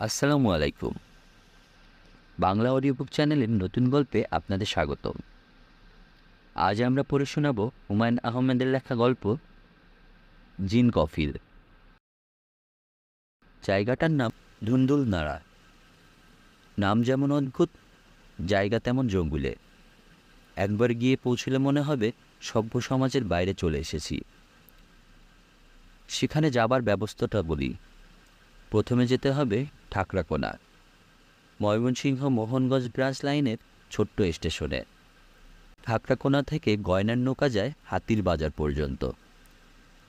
আসসালামু আলাইকুম। Bangla audio book চ্যানেলের নতুন গল্পে আপনাদের স্বাগতম। আজ আমরা পড়ে শোনাব হুমায়ুন আহমেদের লেখা গল্প, জিন কফিল। জায়গাটার নাম ধুন্দুল নাড়া। নাম যেমন অদ্ভুত, জায়গা তেমন জঙ্গুলে। একবার গিয়ে পৌঁছলে মনে হবে সভ্য সমাজের বাইরে চলে এসেছি। সেখানে যাবার ব্যবস্থাটা বলি। প্রথমে যেতে হবে ঠাকরাকোনা। ময়মনসিংহ মোহনগঞ্জ ব্রাঞ্চ লাইনের ছোট্ট স্টেশনে। ঠাকরাকোনা থেকে গয়নার নৌকা যায় হাতির বাজার পর্যন্ত।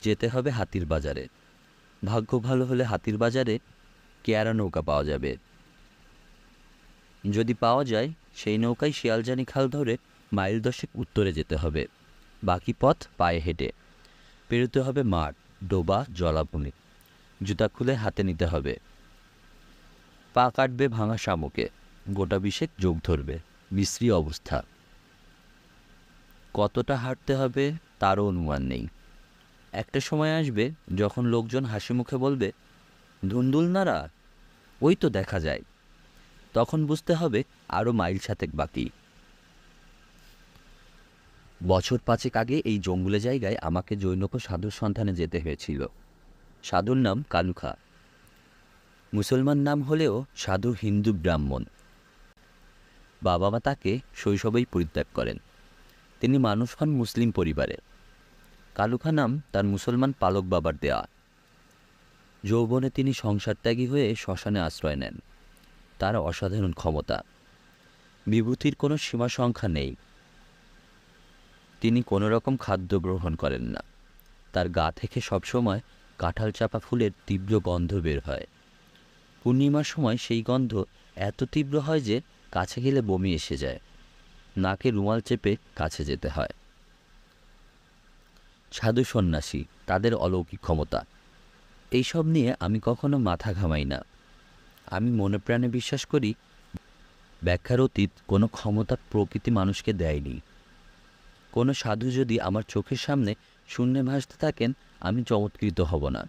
যেতে হবে হাতির বাজারে। ভাগ্য ভালো হলে হাতির বাজারে কেয়ারা নৌকা পাওয়া যাবে। যদি পাওয়া যায়, সেই নৌকায় শিয়ালজানি খাল ধরে মাইল দশেক উত্তরে যেতে হবে। বাকি পথ পায়ে হেঁটে। পেরোতে হবে মাঠ, ডোবা, জলাভূমি। জুতা খুলে হাতে নিতে হবে। পা কাটবে ভাঙা শামুকে। গোটা বিশেক যোগ ধরবে। বিশ্রী অবস্থা। কতটা হাঁটতে হবে তারও অনুমান নেই। একটা সময় আসবে যখন লোকজন হাসি মুখে বলবে, ধুন্দুল নাড়া ওই তো দেখা যায়। তখন বুঝতে হবে আরও মাইল সাতেক বাকি। বছর পাঁচেক আগে এই জঙ্গলে জায়গায় আমাকে জৈনক সাধুর সন্ধানে যেতে হয়েছিল। সাধুর নাম কালুখা মুসলমান নাম হলেও সাধু হিন্দু ব্রাহ্মণ। বাবা মা তাকে শৈশবেই পরিত্যাগ করেন। তিনি মানুষ হন মুসলিম পরিবারে। কালুখা নাম তার মুসলমান পালক বাবার দেয়া। যৌবনে তিনি সংসার ত্যাগী হয়ে শ্মশানে আশ্রয় নেন। তার অসাধারণ ক্ষমতা। বিভূতির কোনো সীমা সংখ্যা নেই। তিনি কোনো রকম খাদ্য গ্রহণ করেন না। তার গা থেকে সবসময় কাঁঠাল চাপা ফুলের তীব্র গন্ধ বের হয়। পূর্ণিমার সময় সেই গন্ধ এত তীব্র হয় যে কাছে গেলে বমি এসে যায়। নাকে রুমাল চেপে কাছে যেতে হয়। সাধু সন্ন্যাসী, তাদের অলৌকিক ক্ষমতা। এইসব নিয়ে আমি কখনো মাথা ঘামাই না। আমি মনে প্রাণে বিশ্বাস করি, ব্যাখ্যার অতীত কোনো ক্ষমতা প্রকৃতি মানুষকে দেয়নি। কোনো সাধু যদি আমার চোখের সামনে শূন্যে ভাসতে থাকেন আমি চমৎকৃত হব না।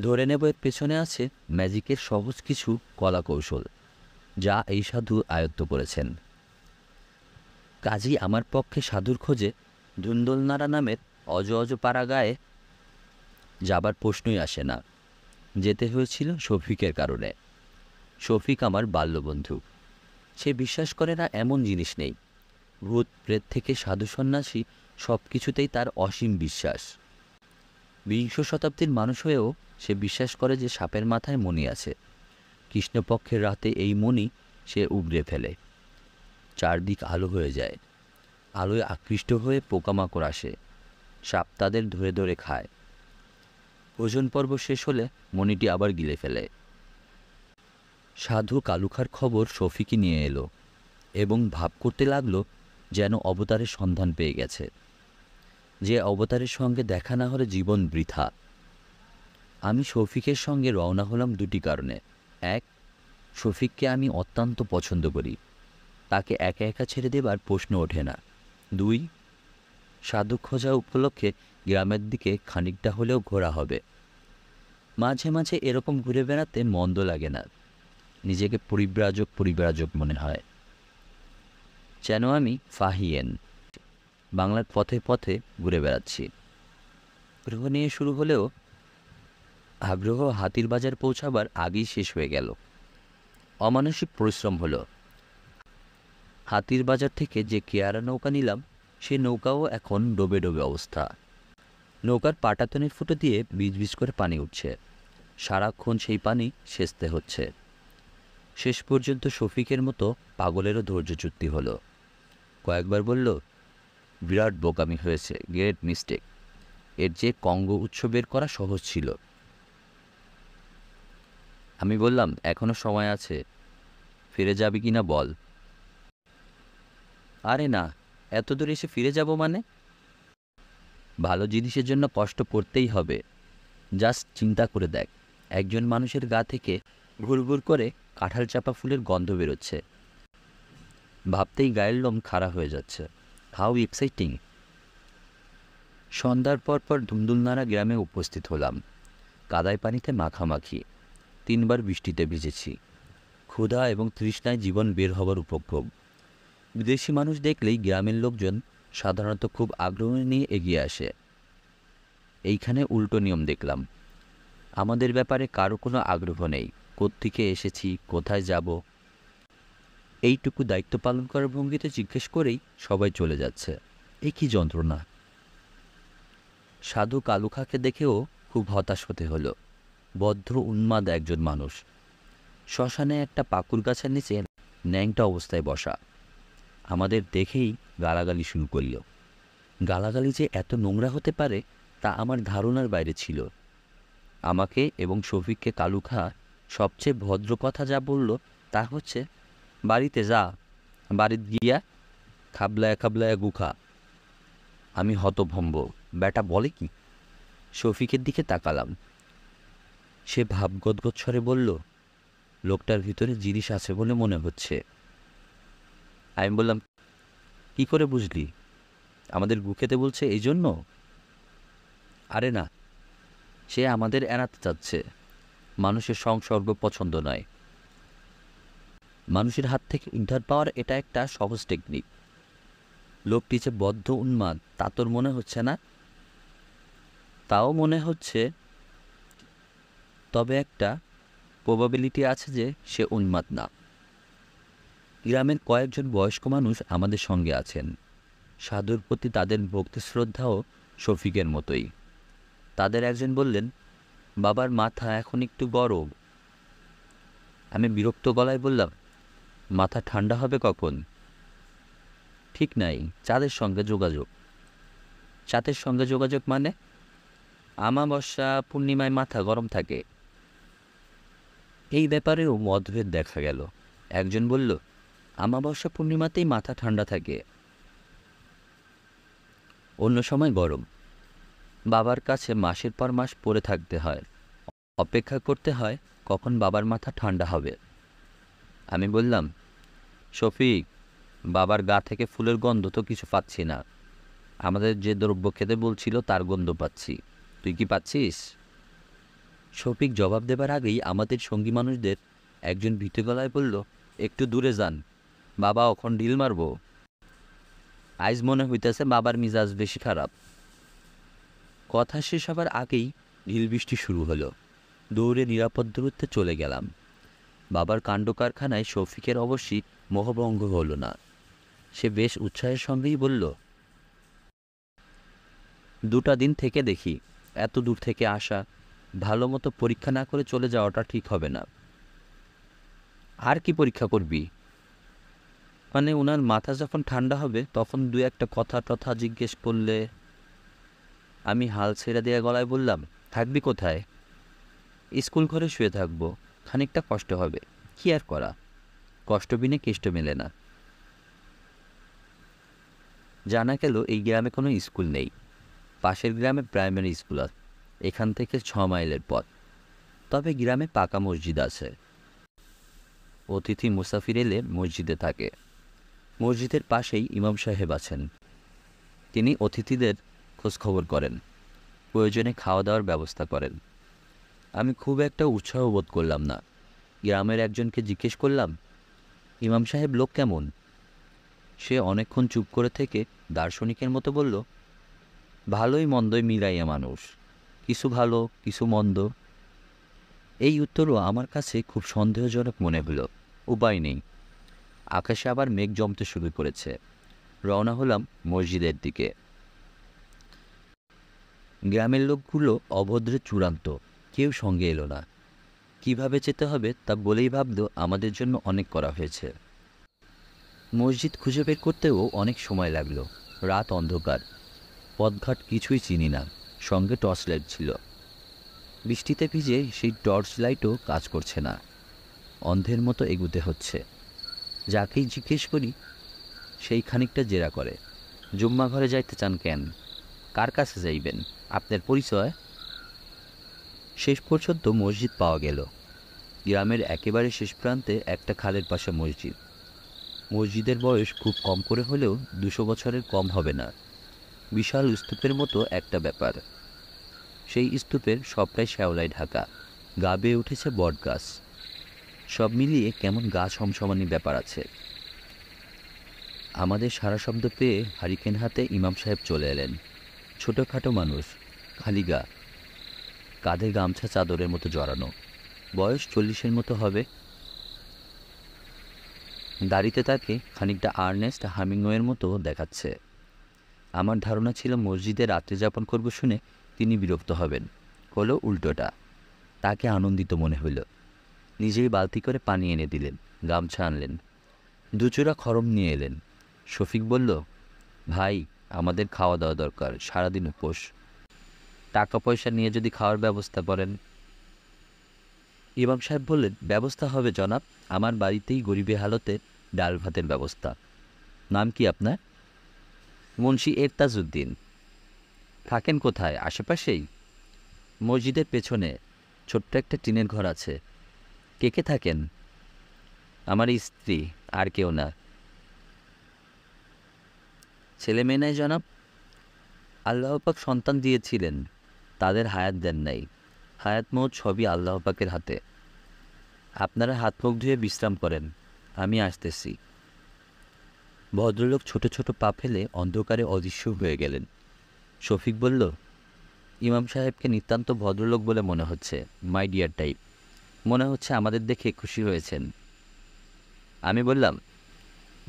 ধরে নেব এর পেছনে আছে ম্যাজিকের সহজ কিছু কলা কৌশল যা এই সাধু আয়ত্ত করেছেন। কাজী আমার পক্ষে সাধুর খোঁজে ধুন্দলনাড়া নামের অজ অজ পাড়া গায়ে যাবার প্রশ্নই আসে না। যেতে হয়েছিল শফিকের কারণে। শফিক আমার বাল্যবন্ধু। সে বিশ্বাস করে না এমন জিনিস নেই। ভূত প্রেত থেকে সাধু সন্ন্যাসী সব কিছুতেই তার অসীম বিশ্বাস। বিংশ শতাব্দীর মানুষ হয়েও সে বিশ্বাস করে যে সাপের মাথায় মণি আছে। কৃষ্ণপক্ষের রাতে এই মণি সে উগড়ে ফেলে। চারদিক আলো হয়ে যায়। আলোয় আকৃষ্ট হয়ে পোকামাকড় আসে। সাপ তাদের ধরে ধরে খায়। ওজন পর্ব শেষ হলে মণিটি আবার গিলে ফেলে। সাধু কালুখার খবর শফিকে নিয়ে এলো এবং ভাব করতে লাগল যেন অবতারের সন্ধান পেয়ে গেছে। যে অবতারের সঙ্গে দেখা না হলে জীবন বৃথা। আমি শফিকের সঙ্গে রওনা হলাম দুটি কারণে। এক, শফিককে আমি অত্যন্ত পছন্দ করি। তাকে একা একা ছেড়ে দেবার প্রশ্ন ওঠে না। দুই, সাধু খোঁজা উপলক্ষে গ্রামের দিকে খানিকটা হলেও ঘোরা হবে। মাঝে মাঝে এরকম ঘুরে বেড়াতে মন্দ লাগে না। নিজেকে পরিব্রাজক পরিব্রাজক মনে হয়। যেন আমি ফাহিয়েন। বাংলার পথে পথে ঘুরে বেড়াচ্ছি। গ্রহ নিয়ে শুরু হলেও আগ্রহ হাতির বাজার পৌঁছাবার আগেই শেষ হয়ে গেল। অমানসিক পরিশ্রম হলো। হাতির বাজার থেকে যে কেয়ারা নৌকা নিলাম, সে নৌকাও এখন ডোবে ডোবে অবস্থা। নৌকার পাটাতনের ফুটো দিয়ে বীজ বীজ করে পানি উঠছে। সারাক্ষণ সেই পানি সেচতে হচ্ছে। শেষ পর্যন্ত শফিকের মতো পাগলেরও ধৈর্যচ্যুতি হলো। কয়েকবার বলল বিরাট বোকামি হয়েছে, গ্রেট মিস্টেক। এর যে কঙ্গ উৎস বের করা সহজ ছিল। আমি বললাম, এখনও সময় আছে। ফিরে যাবি কি না বল। আরে না, এত দূর এসে ফিরে যাব মানে? ভালো জিনিসের জন্য কষ্ট করতেই হবে। জাস্ট চিন্তা করে দেখ, একজন মানুষের গা থেকে ঘুরঘুর করে কাঁঠাল চাপা ফুলের গন্ধ বেরোচ্ছে। ভাবতেই গায়ের লোম খাড়া হয়ে যাচ্ছে। How exciting. সন্ধ্যার পর পর ধুমধুলনাড়া গ্রামে উপস্থিত হলাম। কাদায় পানিতে মাখামাখি। তিনবার বৃষ্টিতে ভিজেছি। ক্ষুধা এবং তৃষ্ণায় জীবন বের হবার উপক্রম বিদেশি মানুষ দেখলেই গ্রামের লোকজন সাধারণত খুব আগ্রহ নিয়ে এগিয়ে আসে। এইখানে উল্টো নিয়ম দেখলাম। আমাদের ব্যাপারে কারও কোনো আগ্রহ নেই। কোত্থেকে এসেছি? কোথায় যাব? এইটুকু দায়িত্ব পালন করার ভঙ্গিতে জিজ্ঞেস করেই সবাই চলে যাচ্ছে। এ কি যন্ত্রণা? সাধু কালু কালুখাকে দেখেও খুব হতাশ হতে হলো। বদ্ধ, উন্মাদ একজন মানুষ। শ্মশানে একটা পাকুর গাছের নিচে ন্যাংটা অবস্থায় বসা। আমাদের দেখেই গালাগালি শুরু করল। গালাগালি যে এত নোংরা হতে পারে তা আমার ধারণার বাইরে ছিল। আমাকে এবং শফিককে কালুখা সবচেয়ে ভদ্র কথা যা বলল তা হচ্ছে বাড়িতে যা। বাড়িতে গিয়া খাবলায় খাবলায় গুখা আমি হতভম্ব। ব্যাটা বলে কি? শফিকের দিকে তাকালাম। সে ভাবগদগদ স্বরে বলল, লোকটার ভিতরে জিনিস আছে বলে মনে হচ্ছে। আমি বললাম, কি করে বুঝলি? আমাদের গুখেতে বলছে এই জন্য? আরে না, সে আমাদের এড়াতে চাচ্ছে। মানুষের সংসর্গ পছন্দ নয়। মানুষের হাত থেকে উদ্ধার পাওয়ার এটা একটা সহজ টেকনিক লোকটি যে বদ্ধ উন্মাদ, তা তোর মনে হচ্ছে না? তাও মনে হচ্ছে। তবে একটা প্রবাবিলিটি আছে যে সে উন্মাদ না। গ্রামের কয়েকজন বয়স্ক মানুষ আমাদের সঙ্গে আছেন। সাধুর প্রতি তাদের ভক্তি শ্রদ্ধাও শফিকের মতোই। তাদের একজন বললেন, বাবার মাথা এখন একটু গরম। আমি বিরক্ত গলায় বললাম মাথা ঠান্ডা হবে কখন? ঠিক নাই, চাঁদের সঙ্গে যোগাযোগ। চাঁদের সঙ্গে যোগাযোগ মানে? আমাবস্যা, পূর্ণিমায় মাথা গরম থাকে। এই ব্যাপারেও মতভেদ দেখা গেল। একজন বলল, আমাবস্যা পূর্ণিমাতেই মাথা ঠান্ডা থাকে। অন্য সময় গরম। বাবার কাছে মাসের পর মাস পড়ে থাকতে হয়। অপেক্ষা করতে হয় কখন বাবার মাথা ঠান্ডা হবে। আমি বললাম শফিক, বাবার গা থেকে ফুলের গন্ধ তো কিছু পাচ্ছি না। আমাদের যে দ্রব্য খেতে বলছিল তার গন্ধ পাচ্ছি। তুই কি পাচ্ছিস? শফিক জবাব দেবার আগেই আমাদের সঙ্গী মানুষদের একজন ভীত গলায় বলল, একটু দূরে যান, বাবা ওখন ঢিল মারব। আইজ মনে হইতেছে বাবার মিজাজ বেশি খারাপ। কথা শেষ হবার আগেই ঢিল বৃষ্টি শুরু হলো। দৌড়ে নিরাপদ দূরত্বে চলে গেলাম। বাবার কাণ্ড কারখানায় শফিকের অবশ্যই মোহভঙ্গ হলো না। সে বেশ উৎসাহের সঙ্গেই বলল, দুটা দিন থেকে দেখি, এত দূর থেকে আসা, ভালো মতো পরীক্ষা না করে চলে যাওয়াটা ঠিক হবে না। আর কি পরীক্ষা করবি? মানে ওনার মাথা যখন ঠান্ডা হবে, তখন দু একটা কথা টথা জিজ্ঞেস করলে আমি হাল ছেড়ে দেওয়া গলায় বললাম, থাকবি কোথায়? স্কুল ঘরে শুয়ে থাকব। খানিকটা কষ্ট হবে। কি আর করা? কষ্ট বিনে কেষ্ট মেলে না। জানা গেল এই গ্রামে কোনো স্কুল নেই। পাশের গ্রামে প্রাইমারি স্কুল আছে এখান থেকে ছ মাইলের পথ। তবে গ্রামে পাকা মসজিদ আছে। অতিথি মুসাফির এলে মসজিদে থাকে। মসজিদের পাশেই ইমাম সাহেব আছেন। তিনি অতিথিদের খোঁজখবর করেন। প্রয়োজনে খাওয়া দাওয়ার ব্যবস্থা করেন। আমি খুব একটা উৎসাহ বোধ করলাম না। গ্রামের একজনকে জিজ্ঞেস করলাম, ইমাম সাহেব লোক কেমন? সে অনেকক্ষণ চুপ করে থেকে দার্শনিকের মতো বলল, ভালোই মন্দই মিলাইয়া মানুষ। কিছু ভালো, কিছু মন্দ। এই উত্তরও আমার কাছে খুব সন্দেহজনক মনে হলো। উপায় নেই। আকাশে আবার মেঘ জমতে শুরু করেছে। রওনা হলাম মসজিদের দিকে। গ্রামের লোকগুলো অভদ্রে চূড়ান্ত। কেউ সঙ্গে এলো না। কীভাবে যেতে হবে তা বলেই ভাবল আমাদের জন্য অনেক করা হয়েছে। মসজিদ খুঁজে বের করতেও অনেক সময় লাগল। রাত অন্ধকার। পথঘাট কিছুই চিনি না। সঙ্গে টর্চ লাইট ছিল। বৃষ্টিতে ভিজে সেই টর্চ লাইটও কাজ করছে না। অন্ধের মতো এগুতে হচ্ছে। যাকেই জিজ্ঞেস করি, সেই খানিকটা জেরা করে। জুম্মা ঘরে যাইতে চান কেন? কার কাছে যাইবেন? আপনার পরিচয়? শেষ পর্যন্ত মসজিদ পাওয়া গেল। গ্রামের একেবারে শেষ প্রান্তে একটা খালের পাশে মসজিদ। মসজিদের বয়স খুব কম করে হলেও দুশো বছরের কম হবে না। বিশাল স্তূপের মতো একটা ব্যাপার। সেই স্তূপের সবটাই শ্যাওলায় ঢাকা গা বেয়ে উঠেছে বট গাছ। সব মিলিয়ে কেমন গা সমসমানি ব্যাপার আছে। আমাদের সারা শব্দ পেয়ে হারিকেন হাতে ইমাম সাহেব চলে এলেন। ছোটোখাটো মানুষ, খালি গা। কাঁধে গামছা চাদরের মতো জড়ানো? বয়স চল্লিশের মতো হবে। দাড়িতে তাকে খানিকটা আর্নেস্ট হামিংওয়ের মতো দেখাচ্ছে। আমার ধারণা ছিল মসজিদে রাত্রি যাপন করব শুনে তিনি বিরক্ত হবেন। হলো উল্টোটা। তাকে আনন্দিত মনে হইল। নিজেই বালতি করে পানি এনে দিলেন, গামছা আনলেন। দুচোরা খরম নিয়ে এলেন। শফিক বলল, ভাই, আমাদের খাওয়া দাওয়া দরকার সারাদিন উপোস টাকা পয়সা নিয়ে যদি খাওয়ার ব্যবস্থা করেন। ইমাম সাহেব বললেন, ব্যবস্থা হবে জনাব, আমার বাড়িতেই গরিবে হালতে ডাল ভাতের ব্যবস্থা। নাম কি আপনার? মুন্সি এরতাজউদ্দিন, থাকেন কোথায়? আশেপাশেই? মসজিদের পেছনে ছোট্ট একটা টিনের ঘর আছে। কে কে থাকেন? আমার স্ত্রী, আর কেউ না। ছেলে মেয়ে নাই জনাব? আল্লাহ পাক সন্তান দিয়েছিলেন। তাদের হায়াত দেন নাই। হায়াত মৌত সবই আল্লাহ পাকের হাতে। আপনারা হাত মুখ ধুয়ে বিশ্রাম করেন, আমি আসতেছি। ভদ্রলোক ছোট ছোট পা ফেলে অন্ধকারে অদৃশ্য হয়ে গেলেন। শফিক বলল, ইমাম সাহেবকে নিতান্ত ভদ্রলোক বলে মনে হচ্ছে, মাই ডিয়ার টাইপ। মনে হচ্ছে আমাদের দেখে খুশি হয়েছেন। আমি বললাম,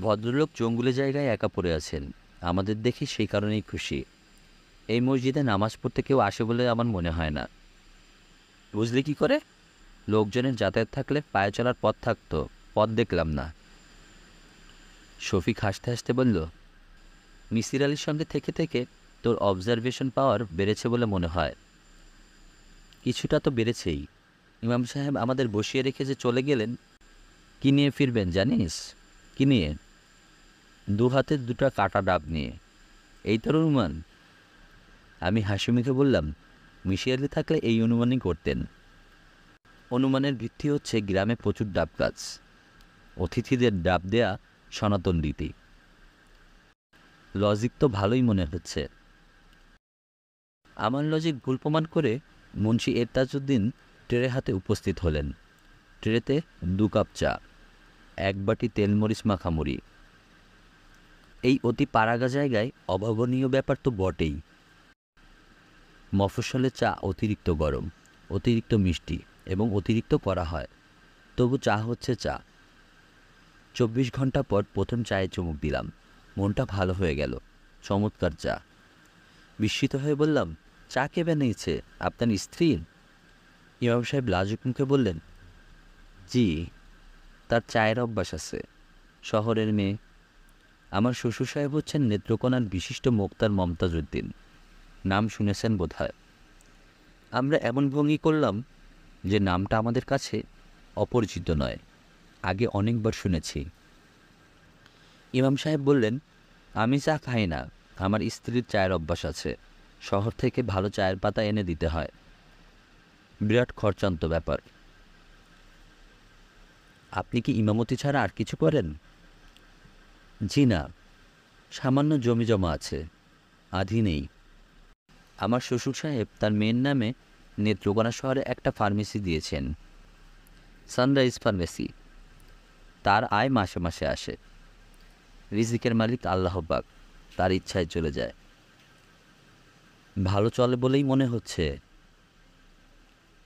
ভদ্রলোক জঙ্গুলে জায়গায় একা পড়ে আছেন, আমাদের দেখে সেই কারণেই খুশি। এই মসজিদে নামাজ পড়তে কেউ আসে বলে আমার মনে হয় না। বুঝলি কি করে? লোকজনের যাতায়াত থাকলে পায়ে চলার পথ থাকতো, পথ দেখলাম না। শফিক হাসতে হাসতে বলল, মিসির আলির সঙ্গে থেকে থেকে তোর অবজারভেশন পাওয়ার বেড়েছে বলে মনে হয়। কিছুটা তো বেড়েছেই। ইমাম সাহেব আমাদের বসিয়ে রেখে যে চলে গেলেন, কি নিয়ে ফিরবেন জানিস? কি নিয়ে? দু হাতের দুটা কাটা ডাব নিয়ে। এই তোর অনুমান আমি হাসি মুখে বললাম মিশিয়ালি থাকলে এই অনুমানই করতেন। অনুমানের ভিত্তি হচ্ছে গ্রামে প্রচুর ডাব গাছ। অতিথিদের ডাব দেয়া সনাতন রীতি। লজিক তো ভালোই মনে হচ্ছে। আমার লজিক ভুল প্রমাণ করে মুন্সি এরতাজউদ্দিন ট্রের হাতে উপস্থিত হলেন। ট্রেতে দু কাপ চা, এক বাটি তেলমরিচ মাখামুড়ি। এই অতি পাড়াগা জায়গায় অভাবনীয় ব্যাপার তো বটেই। মফস্বলে চা অতিরিক্ত গরম, অতিরিক্ত মিষ্টি এবং অতিরিক্ত করা হয়। তবু চা হচ্ছে চা। চব্বিশ ঘণ্টা পর প্রথম চায়ে চুমুক দিলাম। মনটা ভালো হয়ে গেল। চমৎকার চা। বিস্মিত হয়ে বললাম, চা কে বানিয়েছে? আপনার স্ত্রী? ইমাম সাহেব লাজুক মুখে বললেন, জি, তার চায়ের অভ্যাস আছে। শহরের মেয়ে। আমার শ্বশুর সাহেব হচ্ছেন নেত্রকোনার বিশিষ্ট মোক্তার মমতাজ উদ্দিন নাম শুনেছেন বোধহয়। আমরা এমন ভঙ্গি করলাম যে নামটা আমাদের কাছে অপরিচিত নয়। আগে অনেকবার শুনেছি। ইমাম সাহেব বললেন, আমি চা খাই না, আমার স্ত্রীর চায়ের অভ্যাস আছে। শহর থেকে ভালো চায়ের পাতা এনে দিতে হয়। বিরাট খরচান্ত ব্যাপার। আপনি কি ইমামতি ছাড়া আর কিছু করেন? জি না, সামান্য জমি জমা আছে, আধি নেই। আমার শ্বশুর সাহেব তার মেয়ের নামে নেত্রকোনা শহরে একটা ফার্মেসি দিয়েছেন। Sunrise pharmacy. তার আয় মাসে মাসে আসে। রিজিকের মালিক আল্লাহ পাক, তার ইচ্ছায় চলে যায়। ভালো চলে বলেই মনে হচ্ছে।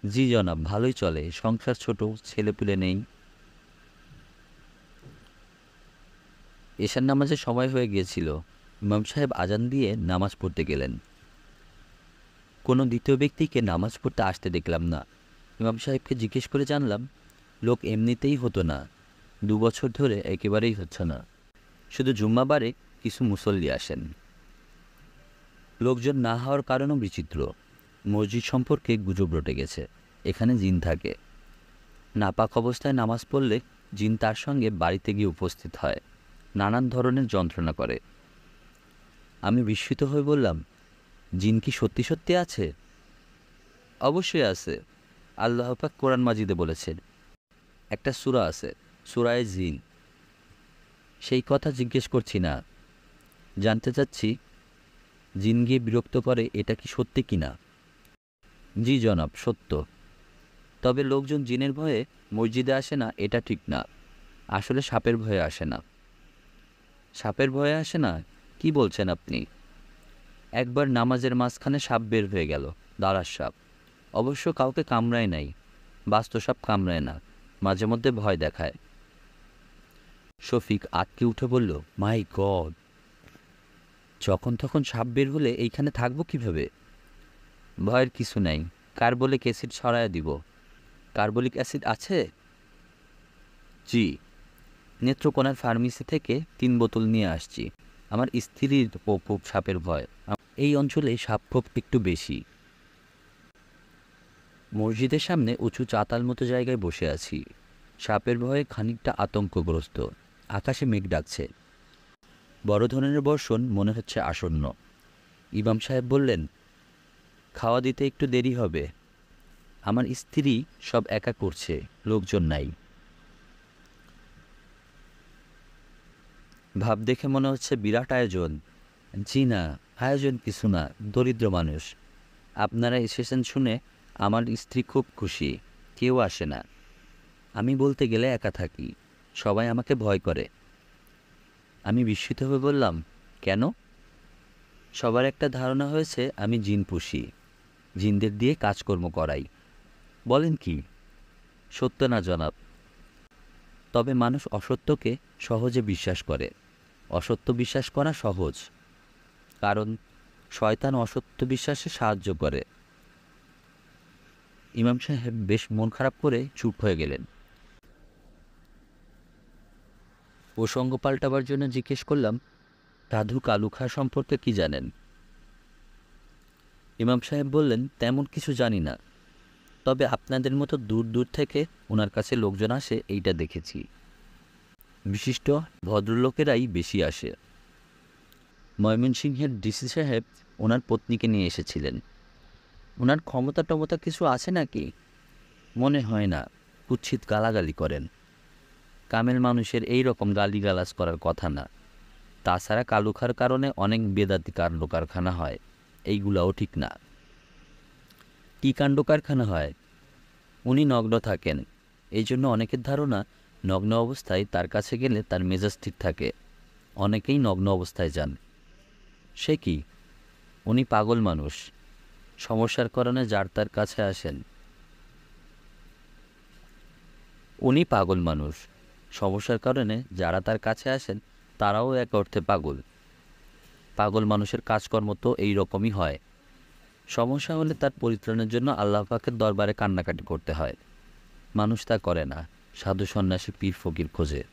জি জনাব, ভালোই চলে। সংসার ছোট, ছেলেপুলে নেই। এশার নামাজের সময় হয়ে গিয়েছিল। ইমাম সাহেব আজান দিয়ে নামাজ পড়তে গেলেন। কোনো দ্বিতীয় ব্যক্তিকে নামাজ পড়তে আসতে দেখলাম না। ইমাম সাহেবকে জিজ্ঞেস করে জানলাম, লোক এমনিতেই হতো না। দু বছর ধরে একেবারেই হচ্ছে না। শুধু জুম্মাবারে কিছু মুসল্লি আসেন। লোকজন না হওয়ার কারণও বিচিত্র। মসজিদ সম্পর্কে গুজব রটে গেছে। এখানে জিন থাকে। নাপাক অবস্থায় নামাজ পড়লে জিন তার সঙ্গে বাড়িতে গিয়ে উপস্থিত হয়। নানান ধরনের যন্ত্রণা করে। আমি বিস্মিত হয়ে বললাম জিন কি সত্যি সত্যি আছে? অবশ্যই আছে। আল্লাহ পাক কোরআন মাজিদে বলেছেন, একটা সুরা আছে, সূরায়ে জিন। সেই কথা জিজ্ঞেস করছি না, জানতে চাচ্ছি, জিন গিয়ে বিরক্ত করে এটা কি সত্যি কি না? জি জনাব, সত্য। তবে লোকজন জিনের ভয়ে মসজিদে আসে না, এটা ঠিক না। আসলে সাপের ভয়ে আসে না। সাপের ভয়ে আসে না? কি বলছেন আপনি? একবার নামাজের মাঝখানে সাপ বের হয়ে গেল দাঁড়ার সাপ। অবশ্য কাউকে কামড়ায় নাই বাস্তু সাপ কামড়ায় না, মাঝে মধ্যে ভয় দেখায়। শফিক আটকে উঠে বলল, মাই গড, যখন তখন সাপ বের হলে এইখানে থাকব কীভাবে? ভয়ের কিছু নাই, কার্বলিক অ্যাসিড ছড়ায় দিব। কার্বলিক অ্যাসিড আছে? জি, নেত্রকোনার ফার্মেসি থেকে তিন বোতল নিয়ে আসছি। আমার স্ত্রীর খুব সাপের ভয়। এই অঞ্চলে সাপ খুব একটু বেশি। মসজিদের সামনে উঁচু চাতাল মতো জায়গায় বসে আছি। সাপের ভয়ে খানিকটা আতঙ্কগ্রস্ত। আকাশে মেঘ ডাকছে। বড় ধরনের বর্ষণ মনে হচ্ছে আসন্ন। ইমাম সাহেব বললেন, খাওয়া দিতে একটু দেরি হবে। আমার স্ত্রী সব একা করছে, লোকজন নাই। ভাব দেখে মনে হচ্ছে বিরাট আয়োজন। জি না আয়োজন কিছু না, দরিদ্র মানুষ। আপনারা এসেছেন শুনে আমার স্ত্রী খুব খুশি, কেউ আসে না। আমি বলতে গেলে একা থাকি, সবাই আমাকে ভয় করে। আমি বিস্মিত হয়ে বললাম, কেন? সবার একটা ধারণা হয়েছে আমি জিন পুষি, জিনদের দিয়ে কাজকর্ম করাই। বলেন কি? সত্য না জনাব? তবে মানুষ অসত্যকে সহজে বিশ্বাস করে। অসত্য বিশ্বাস করা সহজ, কারণ শয়তান অসত্য বিশ্বাসে সাহায্য করে। ইমাম সাহেব বেশ মন খারাপ করে চুপ হয়ে গেলেন। প্রসঙ্গ পাল্টাবার জন্য জিজ্ঞেস করলাম সাধু কালুখা সম্পর্কে কি জানেন? ইমাম সাহেব বললেন, তেমন কিছু জানি না। তবে আপনাদের মতো দূর দূর থেকে ওনার কাছে লোকজন আসে, এইটা দেখেছি। বিশিষ্ট ভদ্রলোকেরাই বেশি আসে। ময়মনসিংহের ডিসি সাহেব ওনার পত্নীকে নিয়ে এসেছিলেন। ওনার ক্ষমতা টমতা কিছু আছে নাকি? মনে হয় না, কুৎসিত গালাগালি করেন। কামেল মানুষের এই রকম গালিগালাজ করার কথা না। তাছাড়া কালুখার কারণে অনেক বেদাতি কাণ্ড কারখানা হয়, এইগুলাও ঠিক না। কী কাণ্ড কারখানা হয়? উনি নগ্ন থাকেন এই জন্য অনেকের ধারণা নগ্ন অবস্থায় তার কাছে গেলে তার মেজাজ ঠিক থাকে। অনেকেই নগ্ন অবস্থায় যান। সে কি? উনি পাগল মানুষ। সমস্যার কারণে যার তার কাছে আসেন। উনি পাগল মানুষ। সমস্যার কারণে যারা তার কাছে আসেন, তারাও এক অর্থে পাগল। পাগল মানুষের কাজকর্ম তো এই রকমই হয়। সমস্যা হলে তার পরিত্রাণের জন্য আল্লাহ পাকের দরবারে কান্নাকাটি করতে হয়। মানুষ তা করে না। সাধু সন্ন্যাসী পীর ফকির খোঁজে।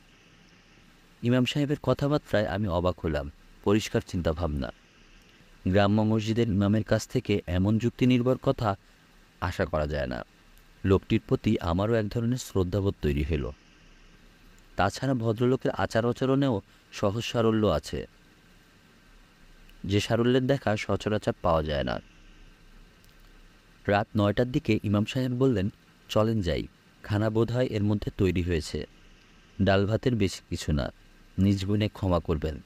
ইমাম সাহেবের কথাবার্তায় আমি অবাক হলাম, পরিষ্কার চিন্তাভাবনা। গ্রাম্য মসজিদের ইমামের কাছ থেকে এমন যুক্তি নির্ভর কথা আশা করা যায় না। লোকটির প্রতি আমারও এক ধরনের শ্রদ্ধাবোধ তৈরি হলো। তাছাড়া ভদ্রলোকের আচার আচরণেও সহজ সারল্য আছে। যে সারল্যের দেখা সচরাচর পাওয়া যায় না। রাত নয়টার দিকে ইমাম সাহেব বললেন, চলেন যাই। খানা বোধহয় এর মধ্যে তৈরি হয়েছে। ডাল ভাতের বেশি কিছু না। নিজ গুণে ক্ষমা করবেন।